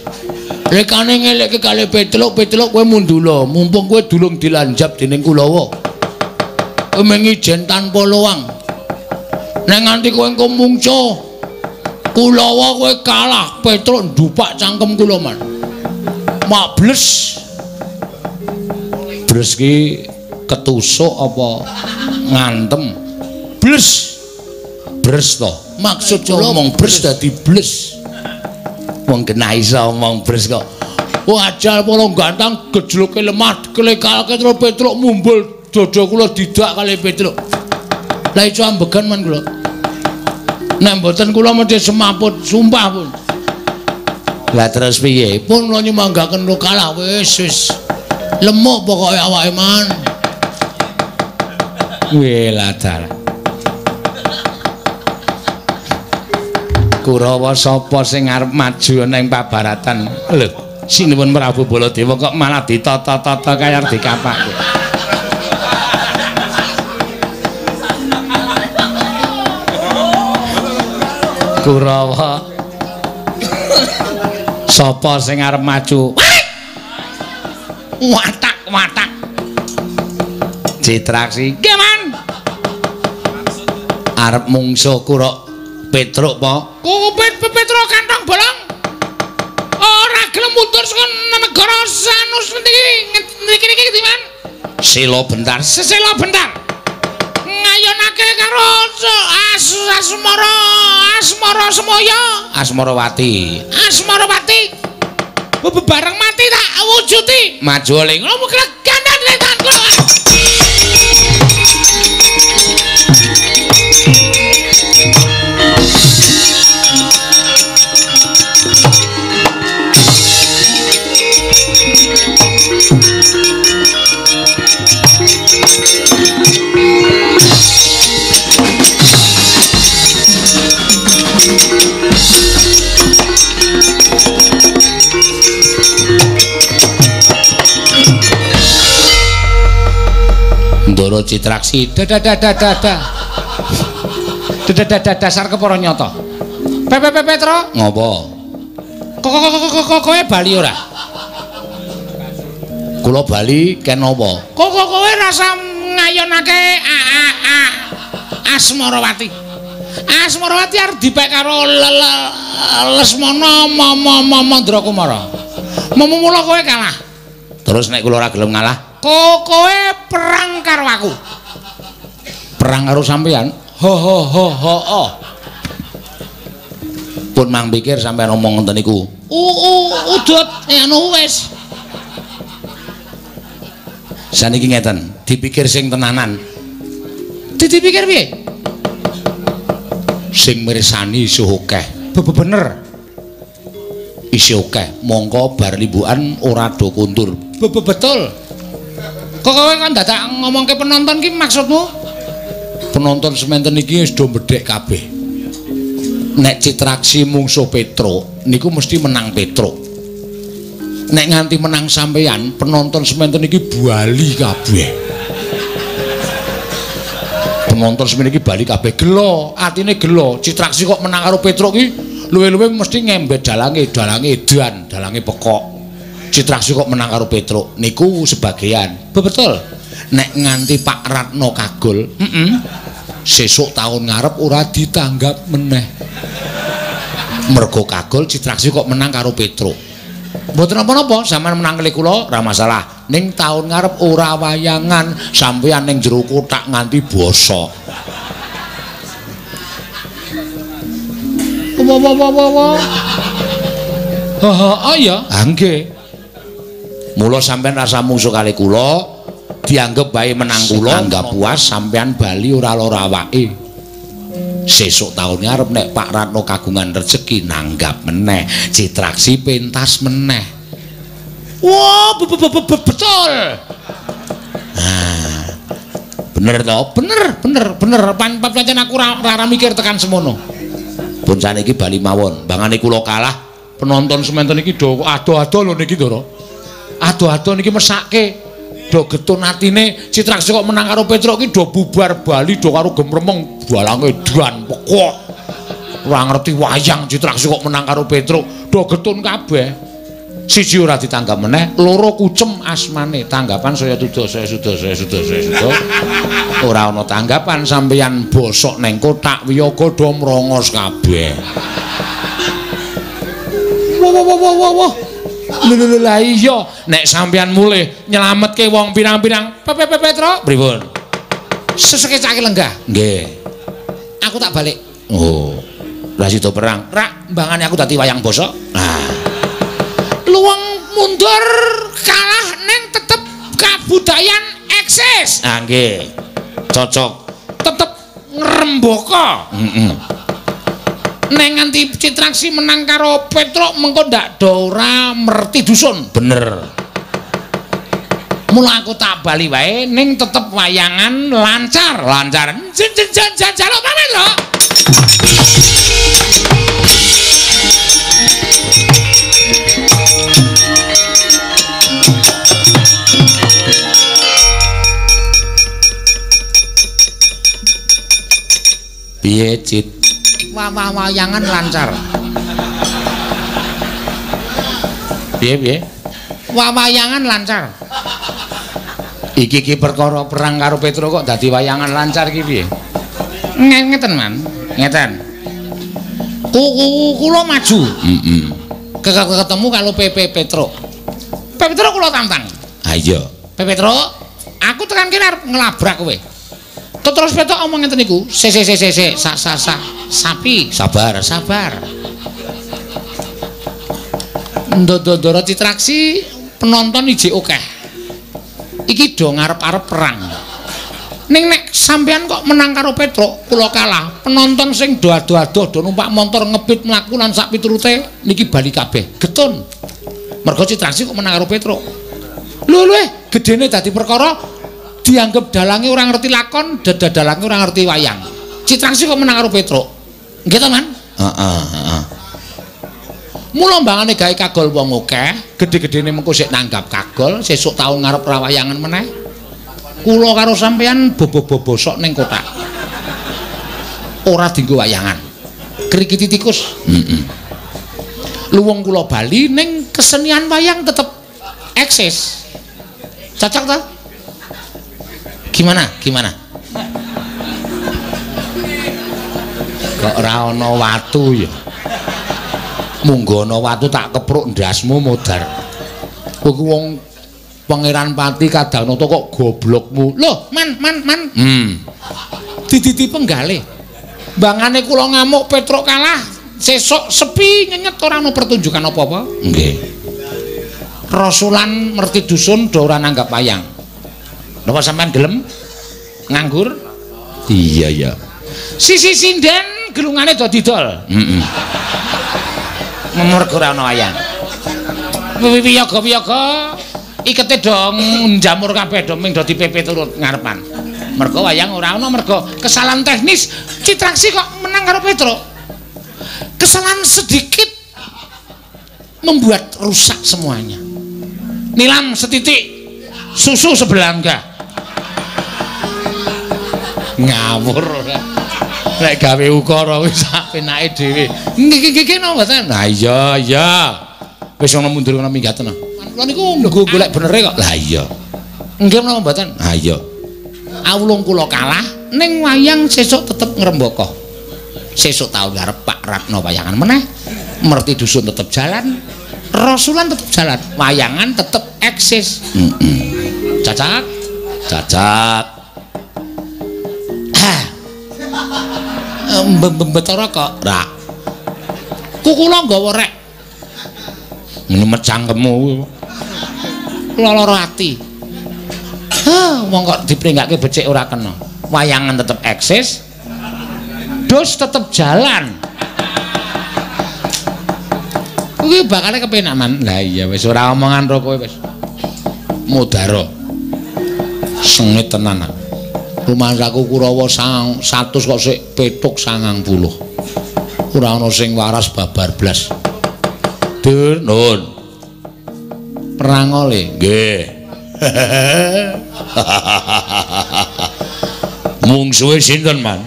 S2: Rekane ngelekke kali petluk petluk kowe mundula mumpung kowe dulung dilanjap dening kulawa kowe mengijen tanpa luang Nek nganti kowe engko mungco Kulawa kowe kalah. Petruk ndupak cangkem kula man. Mak bles.
S1: Bles ki ketusuk apa ngantem?
S2: Bles.
S1: Bles to.
S2: Maksud kula
S1: ngomong bles dadi bles. Wong kena iso ngomong bles kok.
S2: Wajal para gantang gejluke lemah kelekalke terus Petruk mumbul dada kula didak kali Petruk. Lah iso ambegan man kula. Nek mboten kula mesti semaput, sumpah pun.
S1: Lah terus piye?
S2: Pun kula nyemanggaken lu kalah wis wis. Lemuk pokoke awake man.
S1: Wih ladar. Kurawa sapa sing arep maju ning pabaratan? Lho, sinuwun Prabu Baladewa kok malah ditata-tata kaya dikapake. Kurawa. Sapa sing arep maju?
S2: Watak, watak.
S1: Citraksi.
S2: Geman.
S1: Arep mungsuh kura Petruk po?
S2: Kupit Petruk kantong bolong. Ora gelem mundur saka negara Sanus niki niki niki man?
S1: Sila bentar.
S2: Sesela bentar. Ngayonake karo As Asmara Asmara Semoyo.
S1: Asmarawati.
S2: Asmarawati. Bebareng mati tak wujuti.
S1: Maju.
S2: Ngono kira kandhan retan kula.
S1: Citraksi dadadadadada. Dadadadada dasar kepara nyata.
S2: Pepe Petro.
S1: Ngopo?
S2: Kok kok kok kok kowe bali ora?
S1: Kula bali ken apa?
S2: Kok kok kowe rasa ngayonake Asmarawati. Asmarawati arep dipek karo Lesmana Mama Mandra Kumara. Mama mula kowe kalah.
S1: Terus nek kula ora gelem ngalah,
S2: Kok kowe perang karo aku.
S1: perang karo sampean?
S2: Ho ho ho ho. ho.
S1: Pun mang pikir sampean ngomong ngoten niku.
S2: U u udut ya anu wis.
S1: Saniki ngeten, dipikir sing tenanan,
S2: Dipikir piye?
S1: sing mirsani isih akeh.
S2: Bener.
S1: Isih akeh. Mongko bar limbukan ora do kundur.
S2: Betul. Kok kowe kan dadak ngomongke penonton ki maksudmu?
S1: Penonton semanten iki wis do mbedhek kabeh. Nek Citraksi mungsuh Petruk, niku mesti menang Petruk. Nek nganti menang sampeyan, penonton semanten iki bali kabeh. Penonton semanten iki bali kabeh gelo, atine gelo. Citraksi kok menang karo Petruk ki luwe-luwe mesti ngembet dalange, dalange edan, dalange pekok. Citraksi kok menang karo Petruk. Niku sebagian. Betul.
S2: nek nganti Pak Ratno kagul
S1: heeh
S2: sesuk taun ngarep ora ditanggap meneh. Mergo kagul Citraksi kok menang karo Petro mboten napa-napa sampean menang kali kula ora masalah. Ning taun ngarep ora wayangan sampeyan ning jero kotak nganti bosok.
S1: Wa wa wa wa wa ha ha ah, ya
S2: ah nggih mula sampeyan rasa musuh kali kula dianggep bae menang kula anggap puas sampeyan bali ora lara awake. Sesuk taun ngarep nek Pak Ratno kagungan rezeki nanggap meneh citraksi pentas meneh.
S1: Wah betul
S2: nah bener to? Bener bener bener. Pancen aku ora mikir tekan semono. Pun saniki bali mawon. Bangane kula kalah penonton sementen iki do ado-ado lho niki Ndara ado-ado niki mesake. Do getun atine Citraksi kok menang karo Petruk ki do bubar bali do karo gemremeng balange dan pokok. Ora ngerti wayang Citraksi kok menang karo Petruk. Do getun kabeh. Siji ora ditanggap meneh loro kucem asmane. Tanggapan saya tuduh saya sudah saya sudah saya sudah ora ana tanggapan sampeyan bosok neng kotak wiyaga do mrongos kabeh. Wah wah wah wah wah Lho lah iya. Nek sampeyan mulih nyelametke wong pirang-pirang Pepe Petro pripun? Sesekecake lenggah. Nggih. Aku tak balik. Oh. Lah sido perang? Rak mbangane aku dadi wayang bosok Nah Luwang mundur kalah neng tetep kabudayan eksis. Ah nggih. Cocok. Tetep ngrembaka. Heeh mm neng nganti citraksi menang karo Petruk mengko ndak ora merti dusun. Bener. Mula aku tak bali wae ning tetep wayangan lancar lancar. Jen jen jen jaluk pamit lho? Piye cit wayangan lancar. Piye piye? Wayangan lancar. Iki iki perkara perang karo Petro kok dadi wayangan lancar iki piye? Ngeten, Man. Ngeten. Kula maju. Heeh. ketemu kalau PP Petro. Petro kula tantang. Ha iya. Petro, aku tekan kene arep ngelabrak kowe. Terus petok omong ngeten niku. Se se se se se sa sa sa sapi. Sabar, sabar. Ndodoro citraksi penonton iji akeh. Iki do ngarep-arep perang. Ning nek sampean kok menang karo Petro, kula kalah. Penonton sing do ado-ado do numpak motor ngebit mlaku lan sak piturute niki bali kabeh. Getun. Mergo citraksi kok menang karo Petro. Lho lho, gedene dadi perkara dianggap dalange ora ngerti lakon, dada dalange ora ngerti wayang. Citrangsi kok menang karo Petro. Nggih to, Man? Heeh, heeh. Mula mbangane gawe kagol wong akeh, gedhe-gedhene mengko sik nanggap kagol, sesuk taun ngarep rawayangan meneh. Kula karo sampeyan bobo-bobo sok ning kotak. Ora dienggo wayangan. Krikiti tikus. Heeh. Luwung kula bali ning kesenian wayang tetep eksis. Cocok ta? Gimana? Gimana? Kok ora ana watu ya? Munggo ana watu tak kepruk ndasmu modar. Kowe wong Pangeran Pati Kadanata kok goblokmu. Loh, man, man, man. Hmm. Diditi penggalih. Bangane kula ngamuk Petruk kalah, sesok sepi nyenyet ora ana pertunjukan apa-apa. Nggih. Rasulan merti dusun do ora nanggap wayang. Napa sampean gelem nganggur? Iya ya. Sisi sinden gelungane do didol. Heeh. Mergo ora ana wayang. Wiyaga-wiyaga ikete dong njamur kabeh do ming do turut ngarepan. Mergo wayang ora ana mergo kesalahan teknis Citraksi kok menang karo Petro. Kesalahan sedikit membuat rusak semuanya. Nilam setitik susu sebelangga. ngawur nek gawe ukara wis penake dhewe nggih mboten nah iya iya wis ana mundur ana minggat tenan kula niku nunggu golek benere kok lah iya Nggih menapa mboten?
S1: Ha iya.
S2: Awulung kula kalah ning wayang sesuk tetep ngrembaka. Sesuk taun ngarep Pak Ratno wayangan meneh. Merti dusun tetep jalan. Rasulan tetep jalan. Wayangan tetep eksis.
S1: Heeh.
S2: Cacak.
S1: Cacak.
S2: Mbetara kok.
S1: Ra.
S2: Kukula nggawa rek.
S1: Ngene mecangkemmu.
S2: Kula lara ati. Hah, wong kok dipringgake becik ora kena. Wayangan tetep eksis. Dus tetep jalan. Kuwi bakale kepenak man.
S1: Lah iya wis ora omongan ro kowe wis. Mudaro. Sengit tenan.
S2: Rumangsaku Kurawa sang 100 kok sik petuk 90. Ora ana sing waras babar blas.
S1: Dur nun.
S2: Perang oleh.
S1: Nggih. Mungsuhe sinten, Man?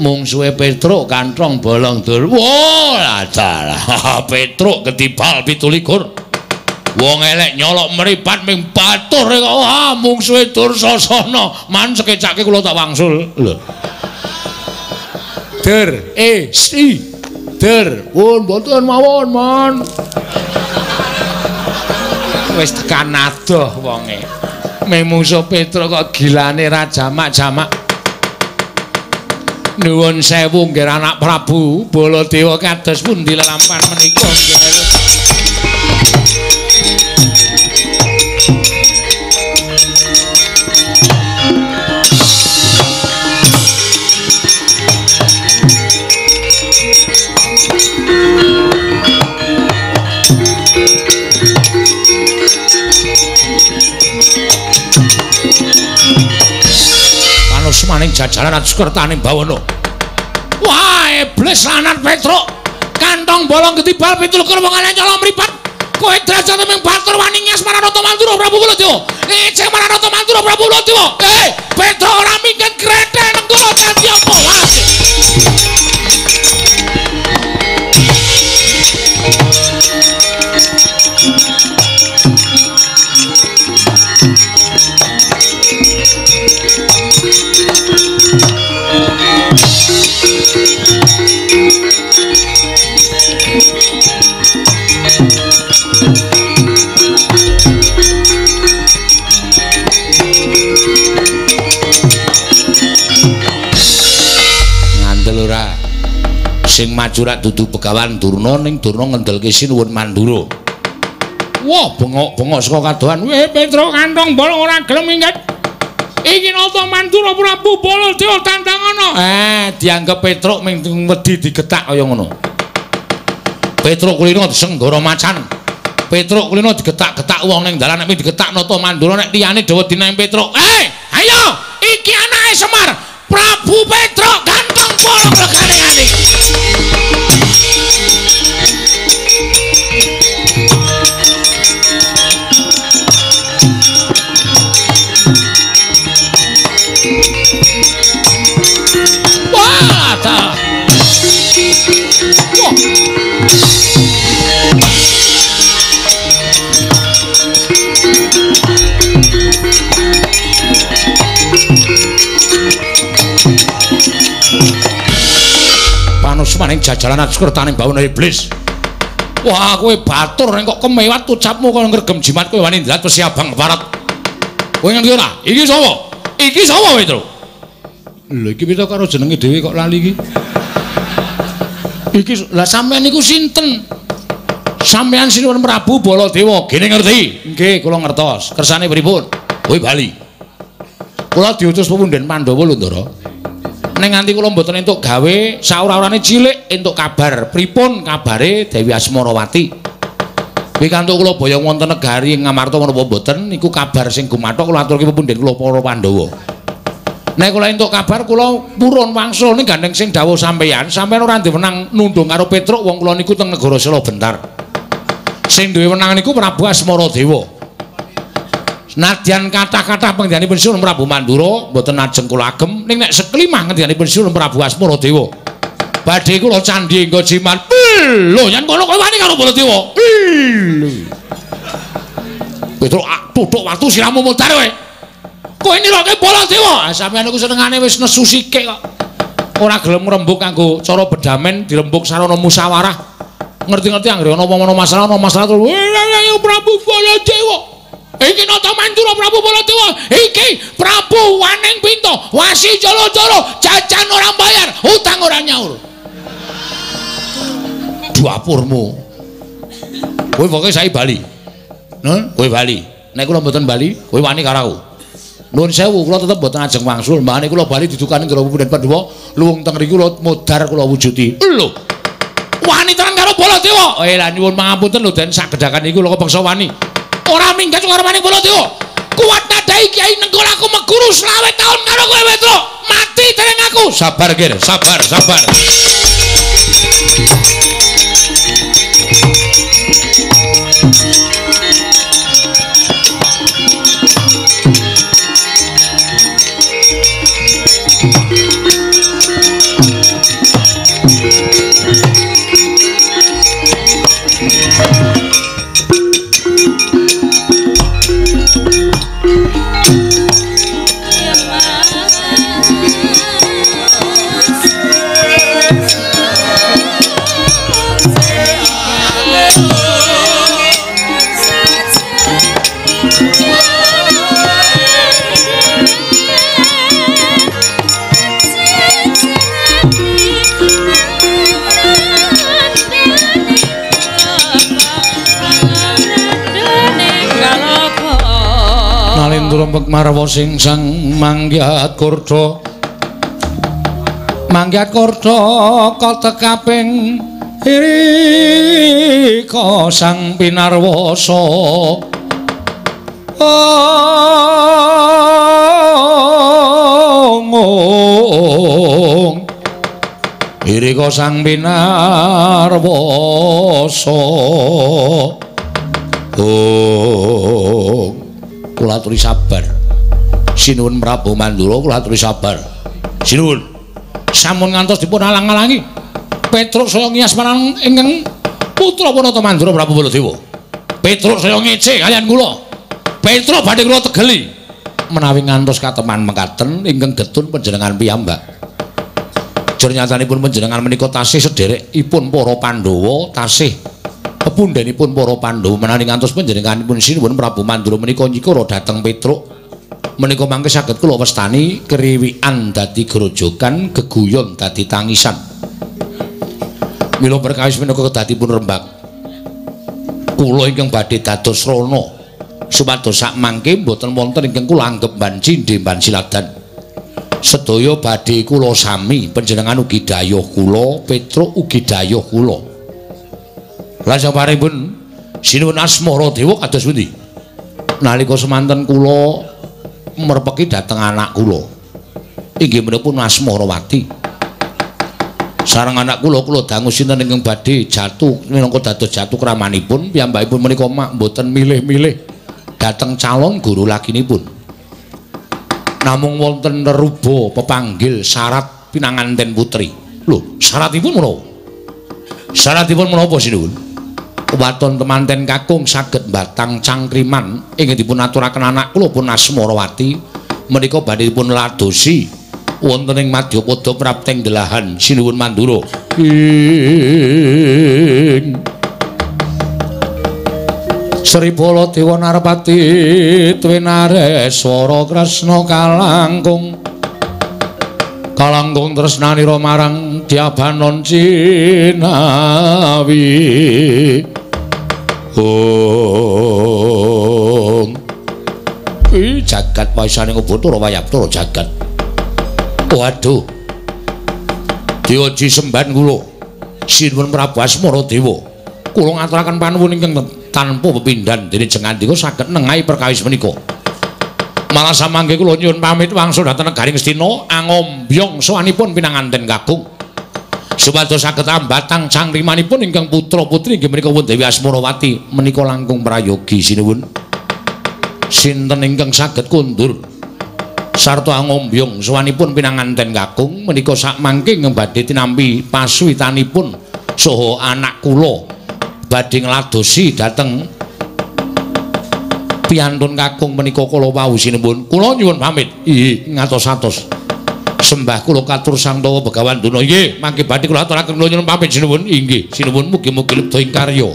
S2: Mungsuhe Petruk kanthong bolong dur.
S1: Wah, dalah. Petruk ketibal 17. Wong elek nyolok meripat ming batur kok ah mungsuhe Dursasana. Man sekecake kula tak wangsul. Lho.
S2: Dur, eh, si. Dur, pun mboten mawon, Man. Wis tekan adoh wonge. Memungsu Petruk kok gilane ra jamak-jamak. Nuwun sewu nggih anak Prabu Baladewa kados pundi lelampahan menika nggih.
S1: Panusmaning jajalan Atskertaning bawana.
S2: Wah, iblis lanat Petruk. Kantong bolong ketibal pitulkur wong elek nyolong mripat. Kowe derajate ming batur wani nges Maranata Mantura Prabu Baladewa. Ijeng Maranata Mantura Prabu Baladewa. Eh, Petruk ora mingket grete nang kula dadi apa wae.
S1: Sing maju rak dudu Begawan Durna ning Durna ngendelke Sinuwun Mandura.
S2: Wah, bengok-bengok saka kadohan. Weh, Petruk kantong bolong ora gelem mingket. Iki nata Mantura Prabu Baladewa tandangana.
S1: Eh, dianggep Petruk ming wedi digetak kaya ngono. Petruk kulino disenggara macan. Petruk kulino digetak-getak wong ning dalan nek digetak nata Mandura nek liyane dawa dinaing Petruk.
S2: Eh, ayo, iki anake Semar. Prabu Petruk kantong bolong regane ngene. Wah,
S1: Panusmaning jajalan Atskertaning bawana iblis. Wah, kowe batur ning kok kemewat ucapmu kaya ngregem jimat kowe wani ndalat wesi abang barat. Kowe ngerti ora? Iki sapa? Iki sapa Petruk?
S2: Lho iki pita karo jenenge dhewe kok lali iki. Iki lah sampean niku sinten?
S1: Sampeyan Sinuwun Prabu Baladewa, gene ngerti?
S2: Nggih, kula ngertos. Kersane pripun?
S1: Kowe bali.
S2: Kula diutus pepunden Pandhawa lho, Ndara. Ning nganti kula mboten entuk gawe, saura-urane cilik entuk kabar. Pripun kabare Dewi Asmarawati? Pikantuk kula boyong wonten negari Ngamarta menapa mboten niku kabar sing gumathok kula aturke pepunden kula para Pandhawa. Nek kula entuk kabar kula purun wangsul ning gandeng sing dawuh sampeyan, sampeyan ora diwenang nundung karo Petruk wong kula niku teng negara Sela bentar. Sing duwe wenang niku Prabu Asmaradewa. Nadyan kathah-kathah panggenipun Sinuwun Prabu Mandura mboten ajeng kula agem ning nek seklimah ngendikanipun Sinuwun Prabu Asmaradewa. Badhe kula candhi engko jiman. Lho, yen kono kowe wani karo Baladewa. Lho. Petruk ah, tutuk waktu siramu mudhar kowe.
S1: Kowe niroke Baladewa. Ah sampeyan iku senengane wis nesu sikik kok. Ora gelem ngrembug kanggo cara bedamen dirembug sarana musyawarah. Ngerti-ngerti anggere ana apa-apa masalah, ana masalah. Ayo Prabu Baladewa. Iki nata mandura Prabu Baladewa. Iki Prabu Waning Pinto, wasi jolo-jolo, jajan ora bayar, utang ora nyaur. Dapurmu. Kowe pokoke sae Bali. Nun, kowe Bali. Nek kula mboten Bali, kowe wani karo aku. Nuwun sewu, kula tetep mboten ajeng wangsul. Mbane kula Bali didukani karo Punden Pandhawa, luwung teng mriki kula modar kula wujuti. Lho. Wani tenan karo Baladewa. Eh, lah nyuwun pangapunten lho Den sagedakan iku lho kok bangsa wani. Ora minggat karo maning Baladewa. Kuat nadai Kiai Nenggol aku meguru selawe tahun karo kowe Petro. Mati dereng aku. Sabar, Gir. Sabar, sabar. Nalindra marwa sing sang manggyat kurda manggyat kurda kota kaping irika sang pinarwasa ngong irika sang pinarwasa oh kula aturi sabar. Sinuwun Prabu Mandura kula aturi sabar. Sinuwun. Sampun ngantos dipun alang-alangi Petruk saya ngias marang ingkang putra Punata Mandura Prabu Baladewa. Petruk saya ngece kalian kula. Petruk badhe kula tegeli. Menawi ngantos kateman mekaten ingkang getun panjenengan piyambak. Jur nyatanipun panjenengan menika tasih sederekipun para Pandhawa tasih pepundhenipun para Pandhawa menawi ngantos panjenenganipun sinuwun Prabu Mandura menika nyikara dhateng Petruk. Menika mangke saged kula wastani keriwikan dadi grojogan geguyon dadi tangisan. Mila perkawis menika kedatipun rembak kula ingkang badhe dados rana supados sak mangke mboten wonten ingkang kula anggep banci ndemban siladan. Sedaya badhe kula sami panjenengan ugi dayuh kula Petruk ugi dayuh kula Lah saparipun sinuwun asmara dewa kados pundi? Nalika semanten kula merpeki dhateng anak kula. Inggih menika pun Asmarawati. Sareng anak kula kula dangu sinten ingkang badhe jatuh minangka dados jatuh kramanipun piyambakipun menika mak mboten milih-milih dhateng calon guru lakinipun. Namung wonten neruba pepanggil syarat pinanganten putri. Lho, syaratipun menapa? Syaratipun menapa sinuwun? Waton temanten kakung saged batang cangkriman. Ingkang dipun aturaken anak kula pun Asmarawati menika badhe dipun ladosi. Wonten ing Madyapada prapteng delahan. Sinuwun Mandura. Sri Baladewa Narpati Twinareswara Kresna kalangkung. Kalangkung tresnanira marang Diabanon Cinawi Om Ih jagat. Waisane ngobotura wayaptura jagat. Waduh. Dewaji semban kula Sinuwun Prabu Asmara Dewa. Kula ngaturaken panuwun ingkang tanpa pepindhan dene jengandika saged nengahi perkawis menika. Malah samangke kula nyuwun pamit wangsul dhateng negaring Astina angombyong sawanipun pinanganten kakung supados saged ambatang cangrimanipun ingkang putra-putri inggih menika Dewi Asmarawati menika langkung prayogi sinuwun sinten ingkang saged kundur sarta ngombyong sawanipun pinanganten kakung menika sak mangke badhe tinampi pasuwitanipun saha anak kula badhe ngladosi dhateng Piantun kakung menika kula wausinipun. Kula nyuwun pamit. Nggih, ngatos-atos. Sembah kula katur Sang Dawa Begawan Duna. Nggih, mangke badhe kula aturaken kula nyuwun pamit sinuwun. Inggih, sinuwun mugi-mugi lebda ing karya.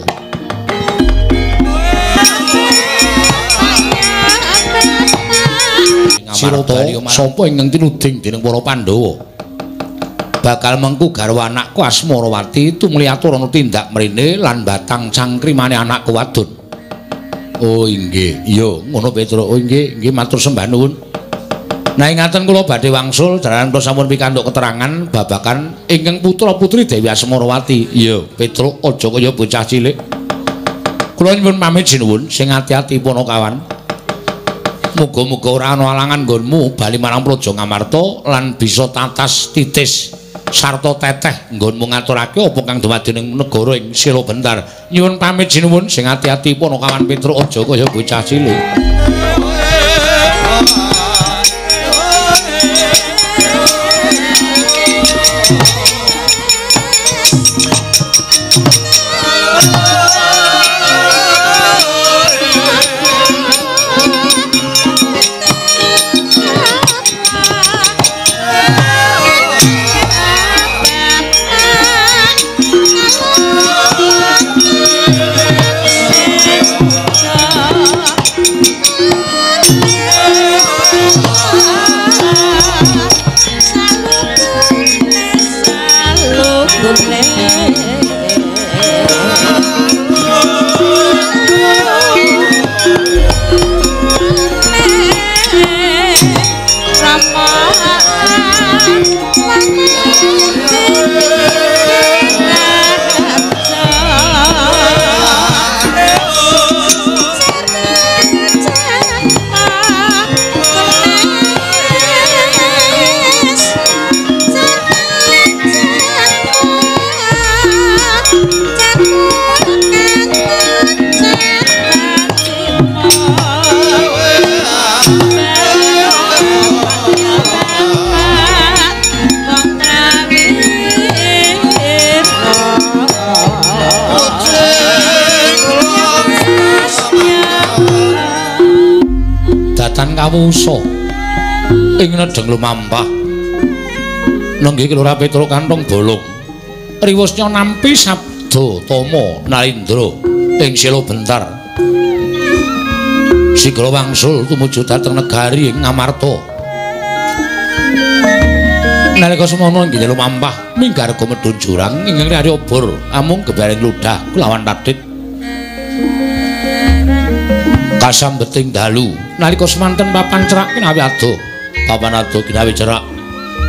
S1: Sirata sapa ingkang tinuding dening para Pandhawa? Bakal mengku garwa anakku Asmarawati tumuli atur ana tindak mrene lan batang cangkrimane anakku wadon. Oh inggih, iya ngono Petro. Oh inggih, nggih matur sembah nuwun. Nah ingatan kula badhe wangsul jararan kula sampun pikantuk keterangan babakan ingkang putra putri Dewi Asmarawati. Iya, Petro aja kaya bocah cilik. Kula nyuwun pamit sinuwun sing ati-ati ponokawan. Muga-muga ora ana alangan nggonmu bali marang Praja Ngamarta lan bisa tatas titis sarta teteh nggonmu ngaturake apa kang dumadi ning negara ing Sila Bentar. Nyuwun pamit sinuwun sing ati-ati ponokawan Petruk aja kaya bocah cilik. Thank you. Kawusa ing nedeng lumampah nenggih kelora petruk kantong bolong. Riwusnya nampi sabda tama narindra ing sila bentar. Sigra wangsul tumuju dhateng negari ing ngamarta nalika semono inggih lumampah minggarga medun jurang ingkang riyari obor amung gebaring ludah kulawan tadhit kasambeting dalu. Nalika semanten papan cerak kinawi ado. Papan ado kinawi cerak.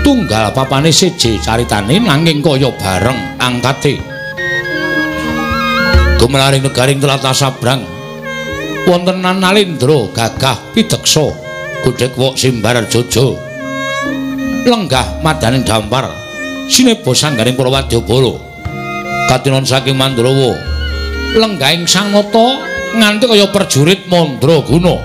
S1: Tunggal papane siji caritane nanging kaya bareng angkate. Gumelaring negaring tlatah sabrang wonten nalindra gagah pideksa. Gudhek wok simbar jojo. Lenggah madaning dampar. Sinebo sanggaring para wadyabala katinon saking mandrawa lenggahing sang nata nganti kaya perjurit mandraguna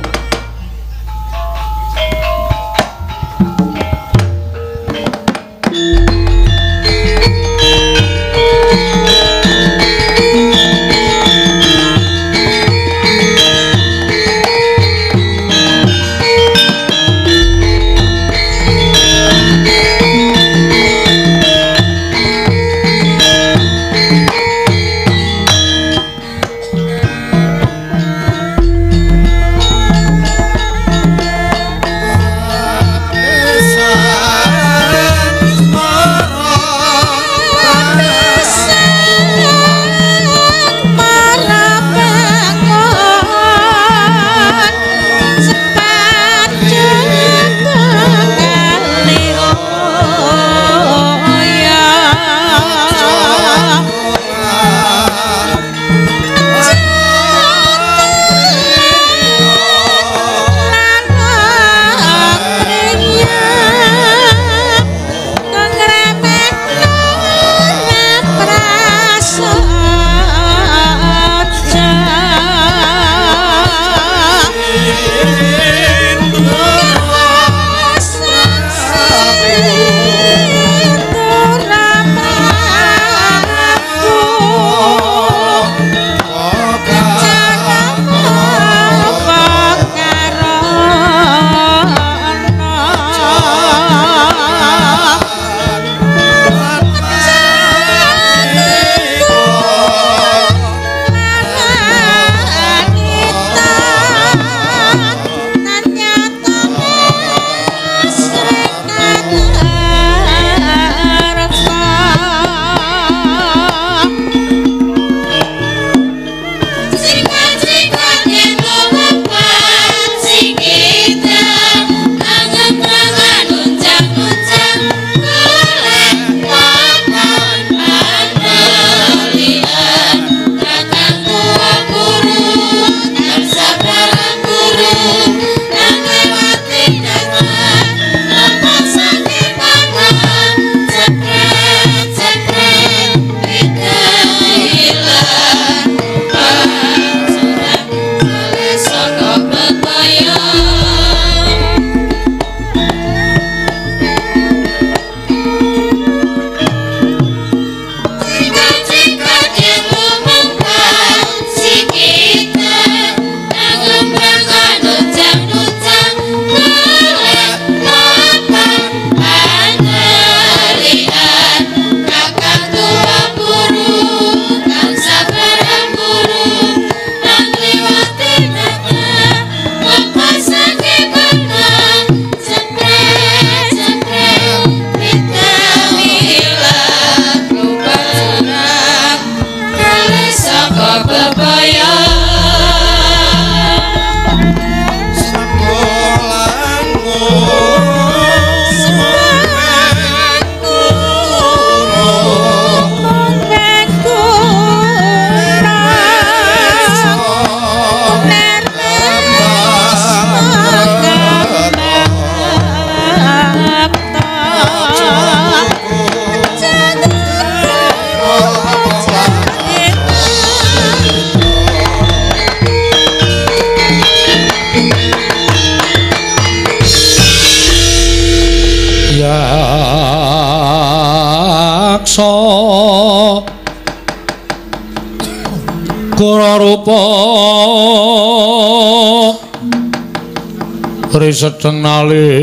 S1: riseteng nalindra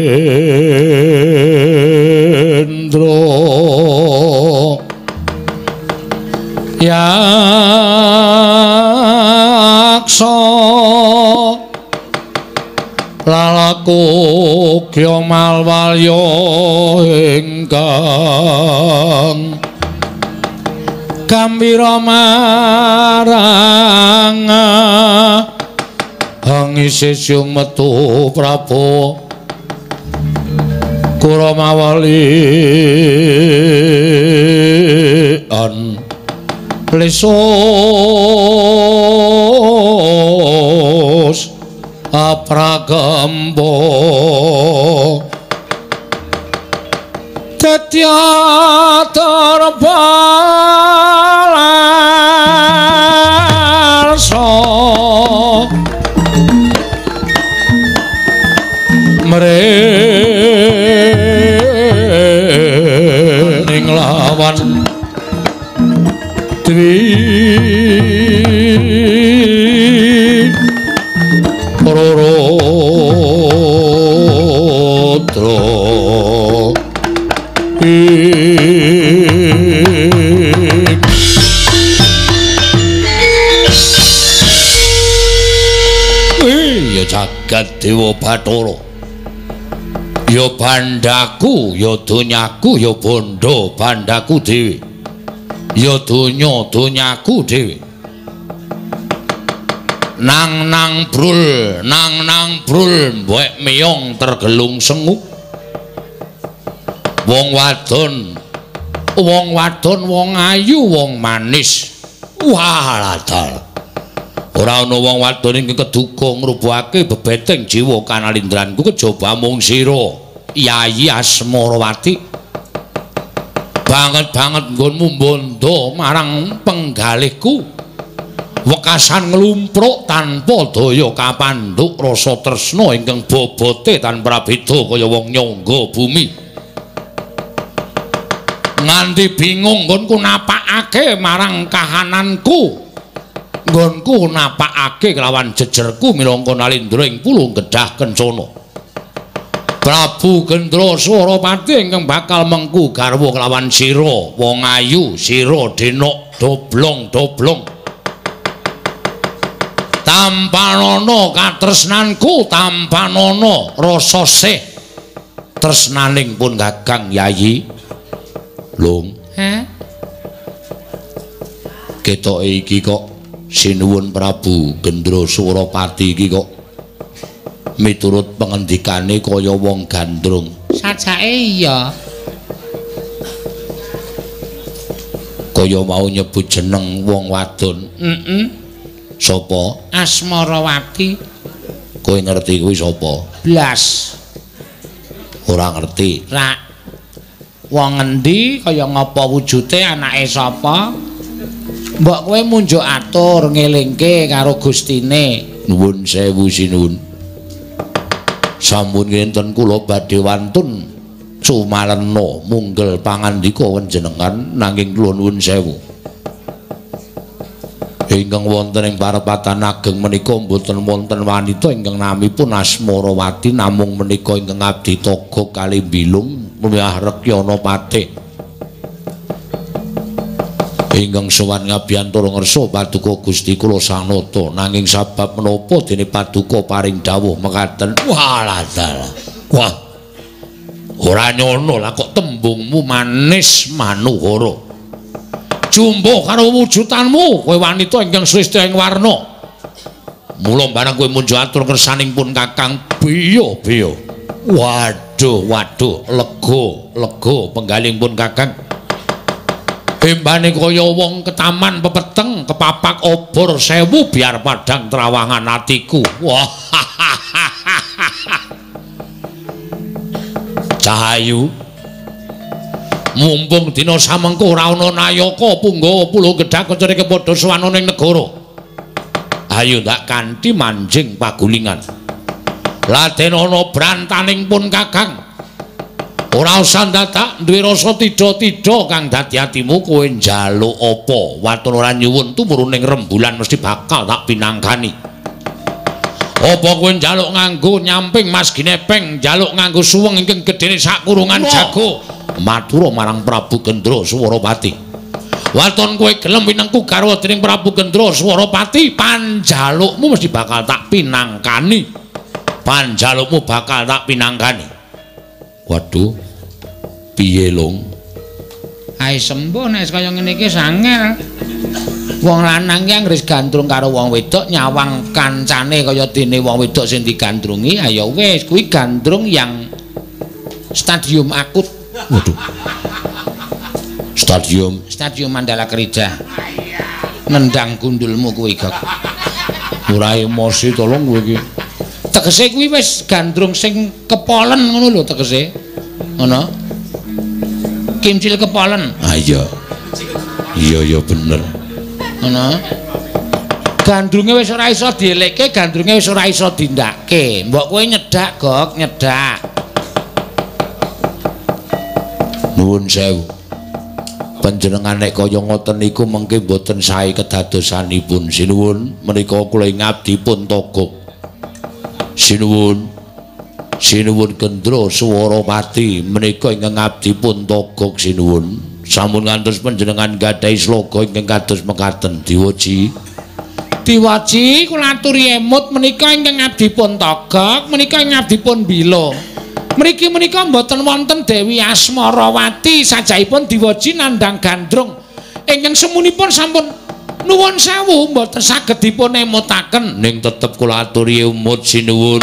S1: yaksa lalaku kya malwalya ingkang gambira marang angise sing metu prabu. Kuramawali an. Lesos apragambo. Tetya terbalarso mrening dwi roro ya jagat dewa bathara. Ya bandaku ya donyaku ya bondo bandaku dhewe ya donya donyaku dhewe. Nang nang brul nang nang brul mbok miyong tergelung sengu. Wong wadon wong wadon wong ayu wong manis. Waladal ora ana wong wadon ing keduka ngrubuhake bebeteng jiwa kanalindranku kejaba mung sira. Yayi asmarawati banget banget nggonmu bondo marang penggalihku. Wekasan nglumpruk tanpa daya kapandhuk rasa tresna ingkang bobote tanpa beda kaya wong nyangga bumi. Nganti bingung nggonku napakake marang kahananku. Nggonku napakake kelawan jejerku minangka nalindra ing pulung gedhah kencana Prabu Gendra Suropati ingkang bakal mengku garwa kelawan sira. Wong ayu sira denok doblong doblong. Tampanono katresnanku tampanono rasa sih tresnaning pun gagang yayi. Lung.
S2: Hah?
S1: ketoke iki kok sinuwun Prabu Gendra Suropati iki kok miturut pengendikane kaya wong gandrung
S2: Sajake iya.
S1: kaya mau nyebut jeneng wong wadon
S2: Heeh.
S1: sapa
S2: Asmarawati
S1: kowe ngerti kuwi sapa
S2: blas.
S1: ora ngerti
S2: Ra wong endi kaya ngapa wujude anake sapa? Mbok kowe munjuk atur ngelingke karo gustine.
S1: nuwun sewu sinuwun sampun kinten kula badhe wantun. Sumalena munggel pangandika panjenengan nanging kula nuwun sewu. Ingkang wonten ing parepatan ageng menika mboten wonten wanita ingkang namipun Asmarawati namung menika ingkang abdi toga kali bilung miyah rekyana patih ingkang sowan ngabiyantara ngersa paduka Gusti kula sanata. Nanging sabab menapa dene paduka paring dawuh mekaten waladal wah ora nyono lah kok tembungmu manis manuhara. Jumbo karo wujudanmu kowe wanita ingkang sresti ing warna. Mula barang kowe munjuk atur kersaning pun kakang biya-biya waduh waduh lega lega penggaling pun kakang Embane kaya wong ketaman pepeteng kepapak obor sewu biar padang trawangan atiku. Wah. Cahayu. Mumpung dina samengko ora ana nayaka punggawa pulo gedhak kecere kepadha suwana ning negara. Ayo ndak kanthi manjing pagulingan. Laden ana brantaning pun Kakang. Ora usah dadak duwe rasa tida-tida kang dadi atimu kowe njaluk apa watun ora nyuwun tumurun ning rembulan mesti bakal tak pinangkani. Apa kowe njaluk nganggo nyamping Mas Ginepeng, njaluk nganggo suweng ingkang gedene sak kurungan jago. Matura marang Prabu Gendra Suwarapati. Watun kowe gelem winengku garwa dening Prabu Gendra Suwarapati, panjalukmu mesti bakal tak pinangkani. Panjalukmu bakal tak pinangkani. Waduh. Piye, Long?
S2: Ai sembuh nek kaya ngene iki sangel. Wong lanang ki anggere gandrung karo wong wedok nyawang kancane kaya dene wong wedok sing digandrungi, ayo wis kuwi gandrung yang stadium akut.
S1: Waduh. Stadium
S2: Stadium Mandala Kerja. Nendang gundulmu kuwi, Gok.
S1: ora emosi tolong kowe iki.
S2: Tegese kuwi wis gandrung sing kepolen ngono lho tegese. Ngono. Kimcil kepolen.
S1: Ah iya. Iya iya bener.
S2: Ngono. Gandrunge wis ora iso dielekke, gandrunge wis ora iso dindakke. Mbok kowe nyedak, Gok, nyedak.
S1: Nuwun sewu. Panjenengan nek kaya ngoten niku mengke boten sae kedadosanipun. Sinuwun menika kula ngabdi pun togok. Sinuwun. Sinuwun Gendra Suwarapati menika ingkang ngabdi pun togok sinuwun. Sampun ngantos panjenengan gadhahi sloga ingkang kados mekaten diwaji.
S2: Diwaji kula aturi emut menika ingkang ngabdi pun togok, menika ingkang ngabdi pun bila. Mriki menika mboten wonten Dewi Asmarawati sajaipun diwaji nandang gandrung. Ingkang semunipun sampun nuwun sewu mboten saged dipun emutaken.
S1: Ning tetep kula aturi umut sinuwun.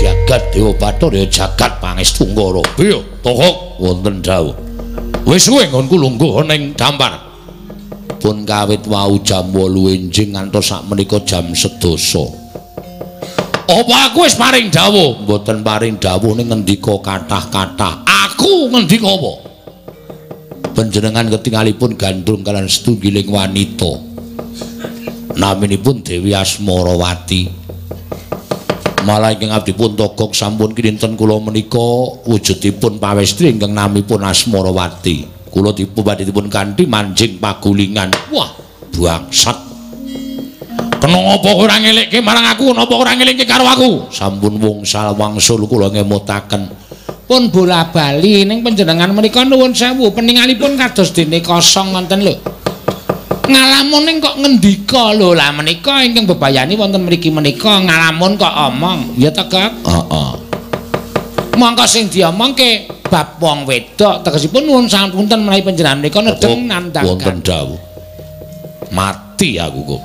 S1: Jagat Dewa Bathara ya jagat pangestu Nggara. Iya, tokok wonten dawuh. Wis suwe nggonku lungguh ning dampar. Pun kawit wau jam 8 enjing ngantos sak menika jam sedasa. Apa aku wis paring dawuh? Mboten paring dawuh ning ngendika kathah-kathah. Aku ngendika apa? Panjenengan ketingalipun gandrung kalian setunggiling wanita. Naminipun Dewi Asmarawati. Malah ingkang abdi pun togok sampun kinten kula menika wujudipun pawestri ingkang namipun Asmarawati. Kula dipun badhe dipun kanthi manjing pagulingan. Wah, bangsat. Kena apa ora ngelikke marang aku, napa ora ngelikke karo aku? Sampun wungsal wangsul kula ngemutaken.
S2: Pun bola bali ning panjenengan menika nuwun sewu peningalipun kados dene kosong ngoten lho. Ngalamun ning kok ngendika lho lah menika ingkang bebayani wonten mriki menika ngalamun kok omong. Ya ta, Gak?
S1: Heeh.
S2: Mongko sing diomongke bab wong wedok tegesipun nuwun sapunten menawi panjenengan menika nedeng nandang.
S1: Wonten dawuh. Mati aku kok.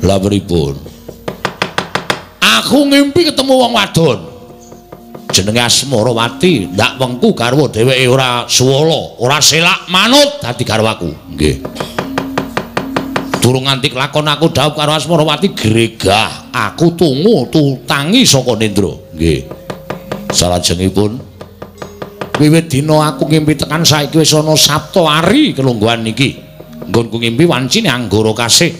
S1: Lah pripun? Aku ngimpi ketemu wong wadon. Jenenge Asmarawati, ndak wengku garwa dheweke ora suwala, ora selak manut dadi garwaku. Nggih. Durung nganti lakon aku dawuh karo Asmarawati gregah, aku tungu tutangi saka Nendra. Nggih. Salajengipun wiwit dina aku ngimpi tekan saiki wis ana Sabtu ari kelungguhan iki. Nggonku ngimpi wancine anggara kasih.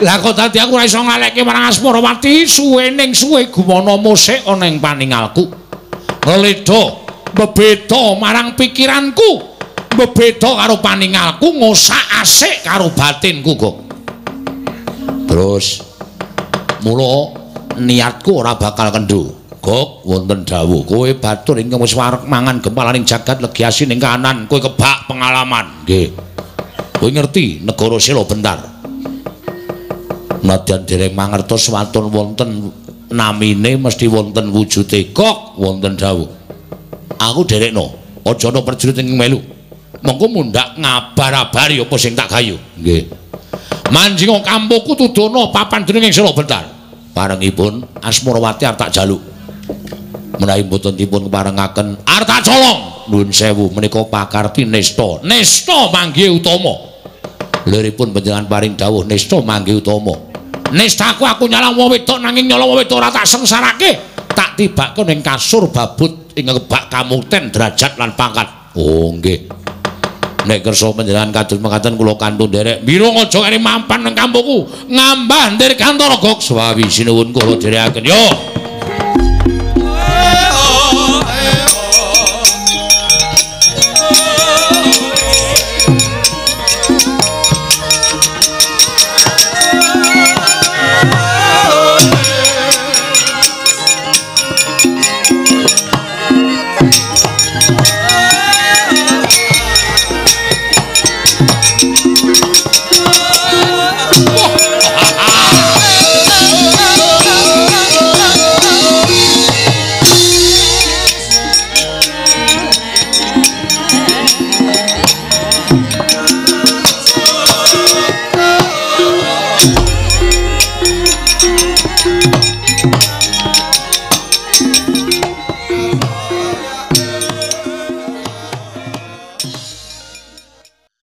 S1: Lah kok dadi aku ora iso ngalekke marang Asmarawati, suwe ning suwe gumana musik ana ing paningalku. Ngledo bebeda marang pikiranku. Bebeda karo paningalku, ngosak asik karo batinku, Kok. Terus mula niatku ora bakal kendhu. Gok wonten dawuh, kowe batur ingkang wis warek mangan gempalaning jagat legiasi ning kanan, kowe kebak pengalaman. Nggih. Kowe ngerti negara Sela bentar. Nadyan dereng mangertos watun wonten namine mesti wonten wujude. Gok wonten dawuh. Aku derekno, aja ana prajurit ing melu. Mengko mundhak ngabar-abari apa sing tak gayu. Nggih. Manjing kampuku tudono papan dening Sela bentar. Parengipun Asmarawati arep tak jaluk. Menawi mboten dipun keparengaken arta colong nuwun sewu menika pakarti nesta nesta manggih utama liripun panjenengan paring dawuh nesta manggih utama nestaku aku nyalang wong wedok nanging nyala wong wedok ora tak sengsarake tak tibake ning kasur babut ing kebak kamukten derajat lan pangkat. Oh nggih. Nek kersa panjenengan kados mekaten kula kantun derek mirung aja kene mampan nang kampungku. Ngambah ndir kantor gok swawi sinuwun kula dherekaken yo.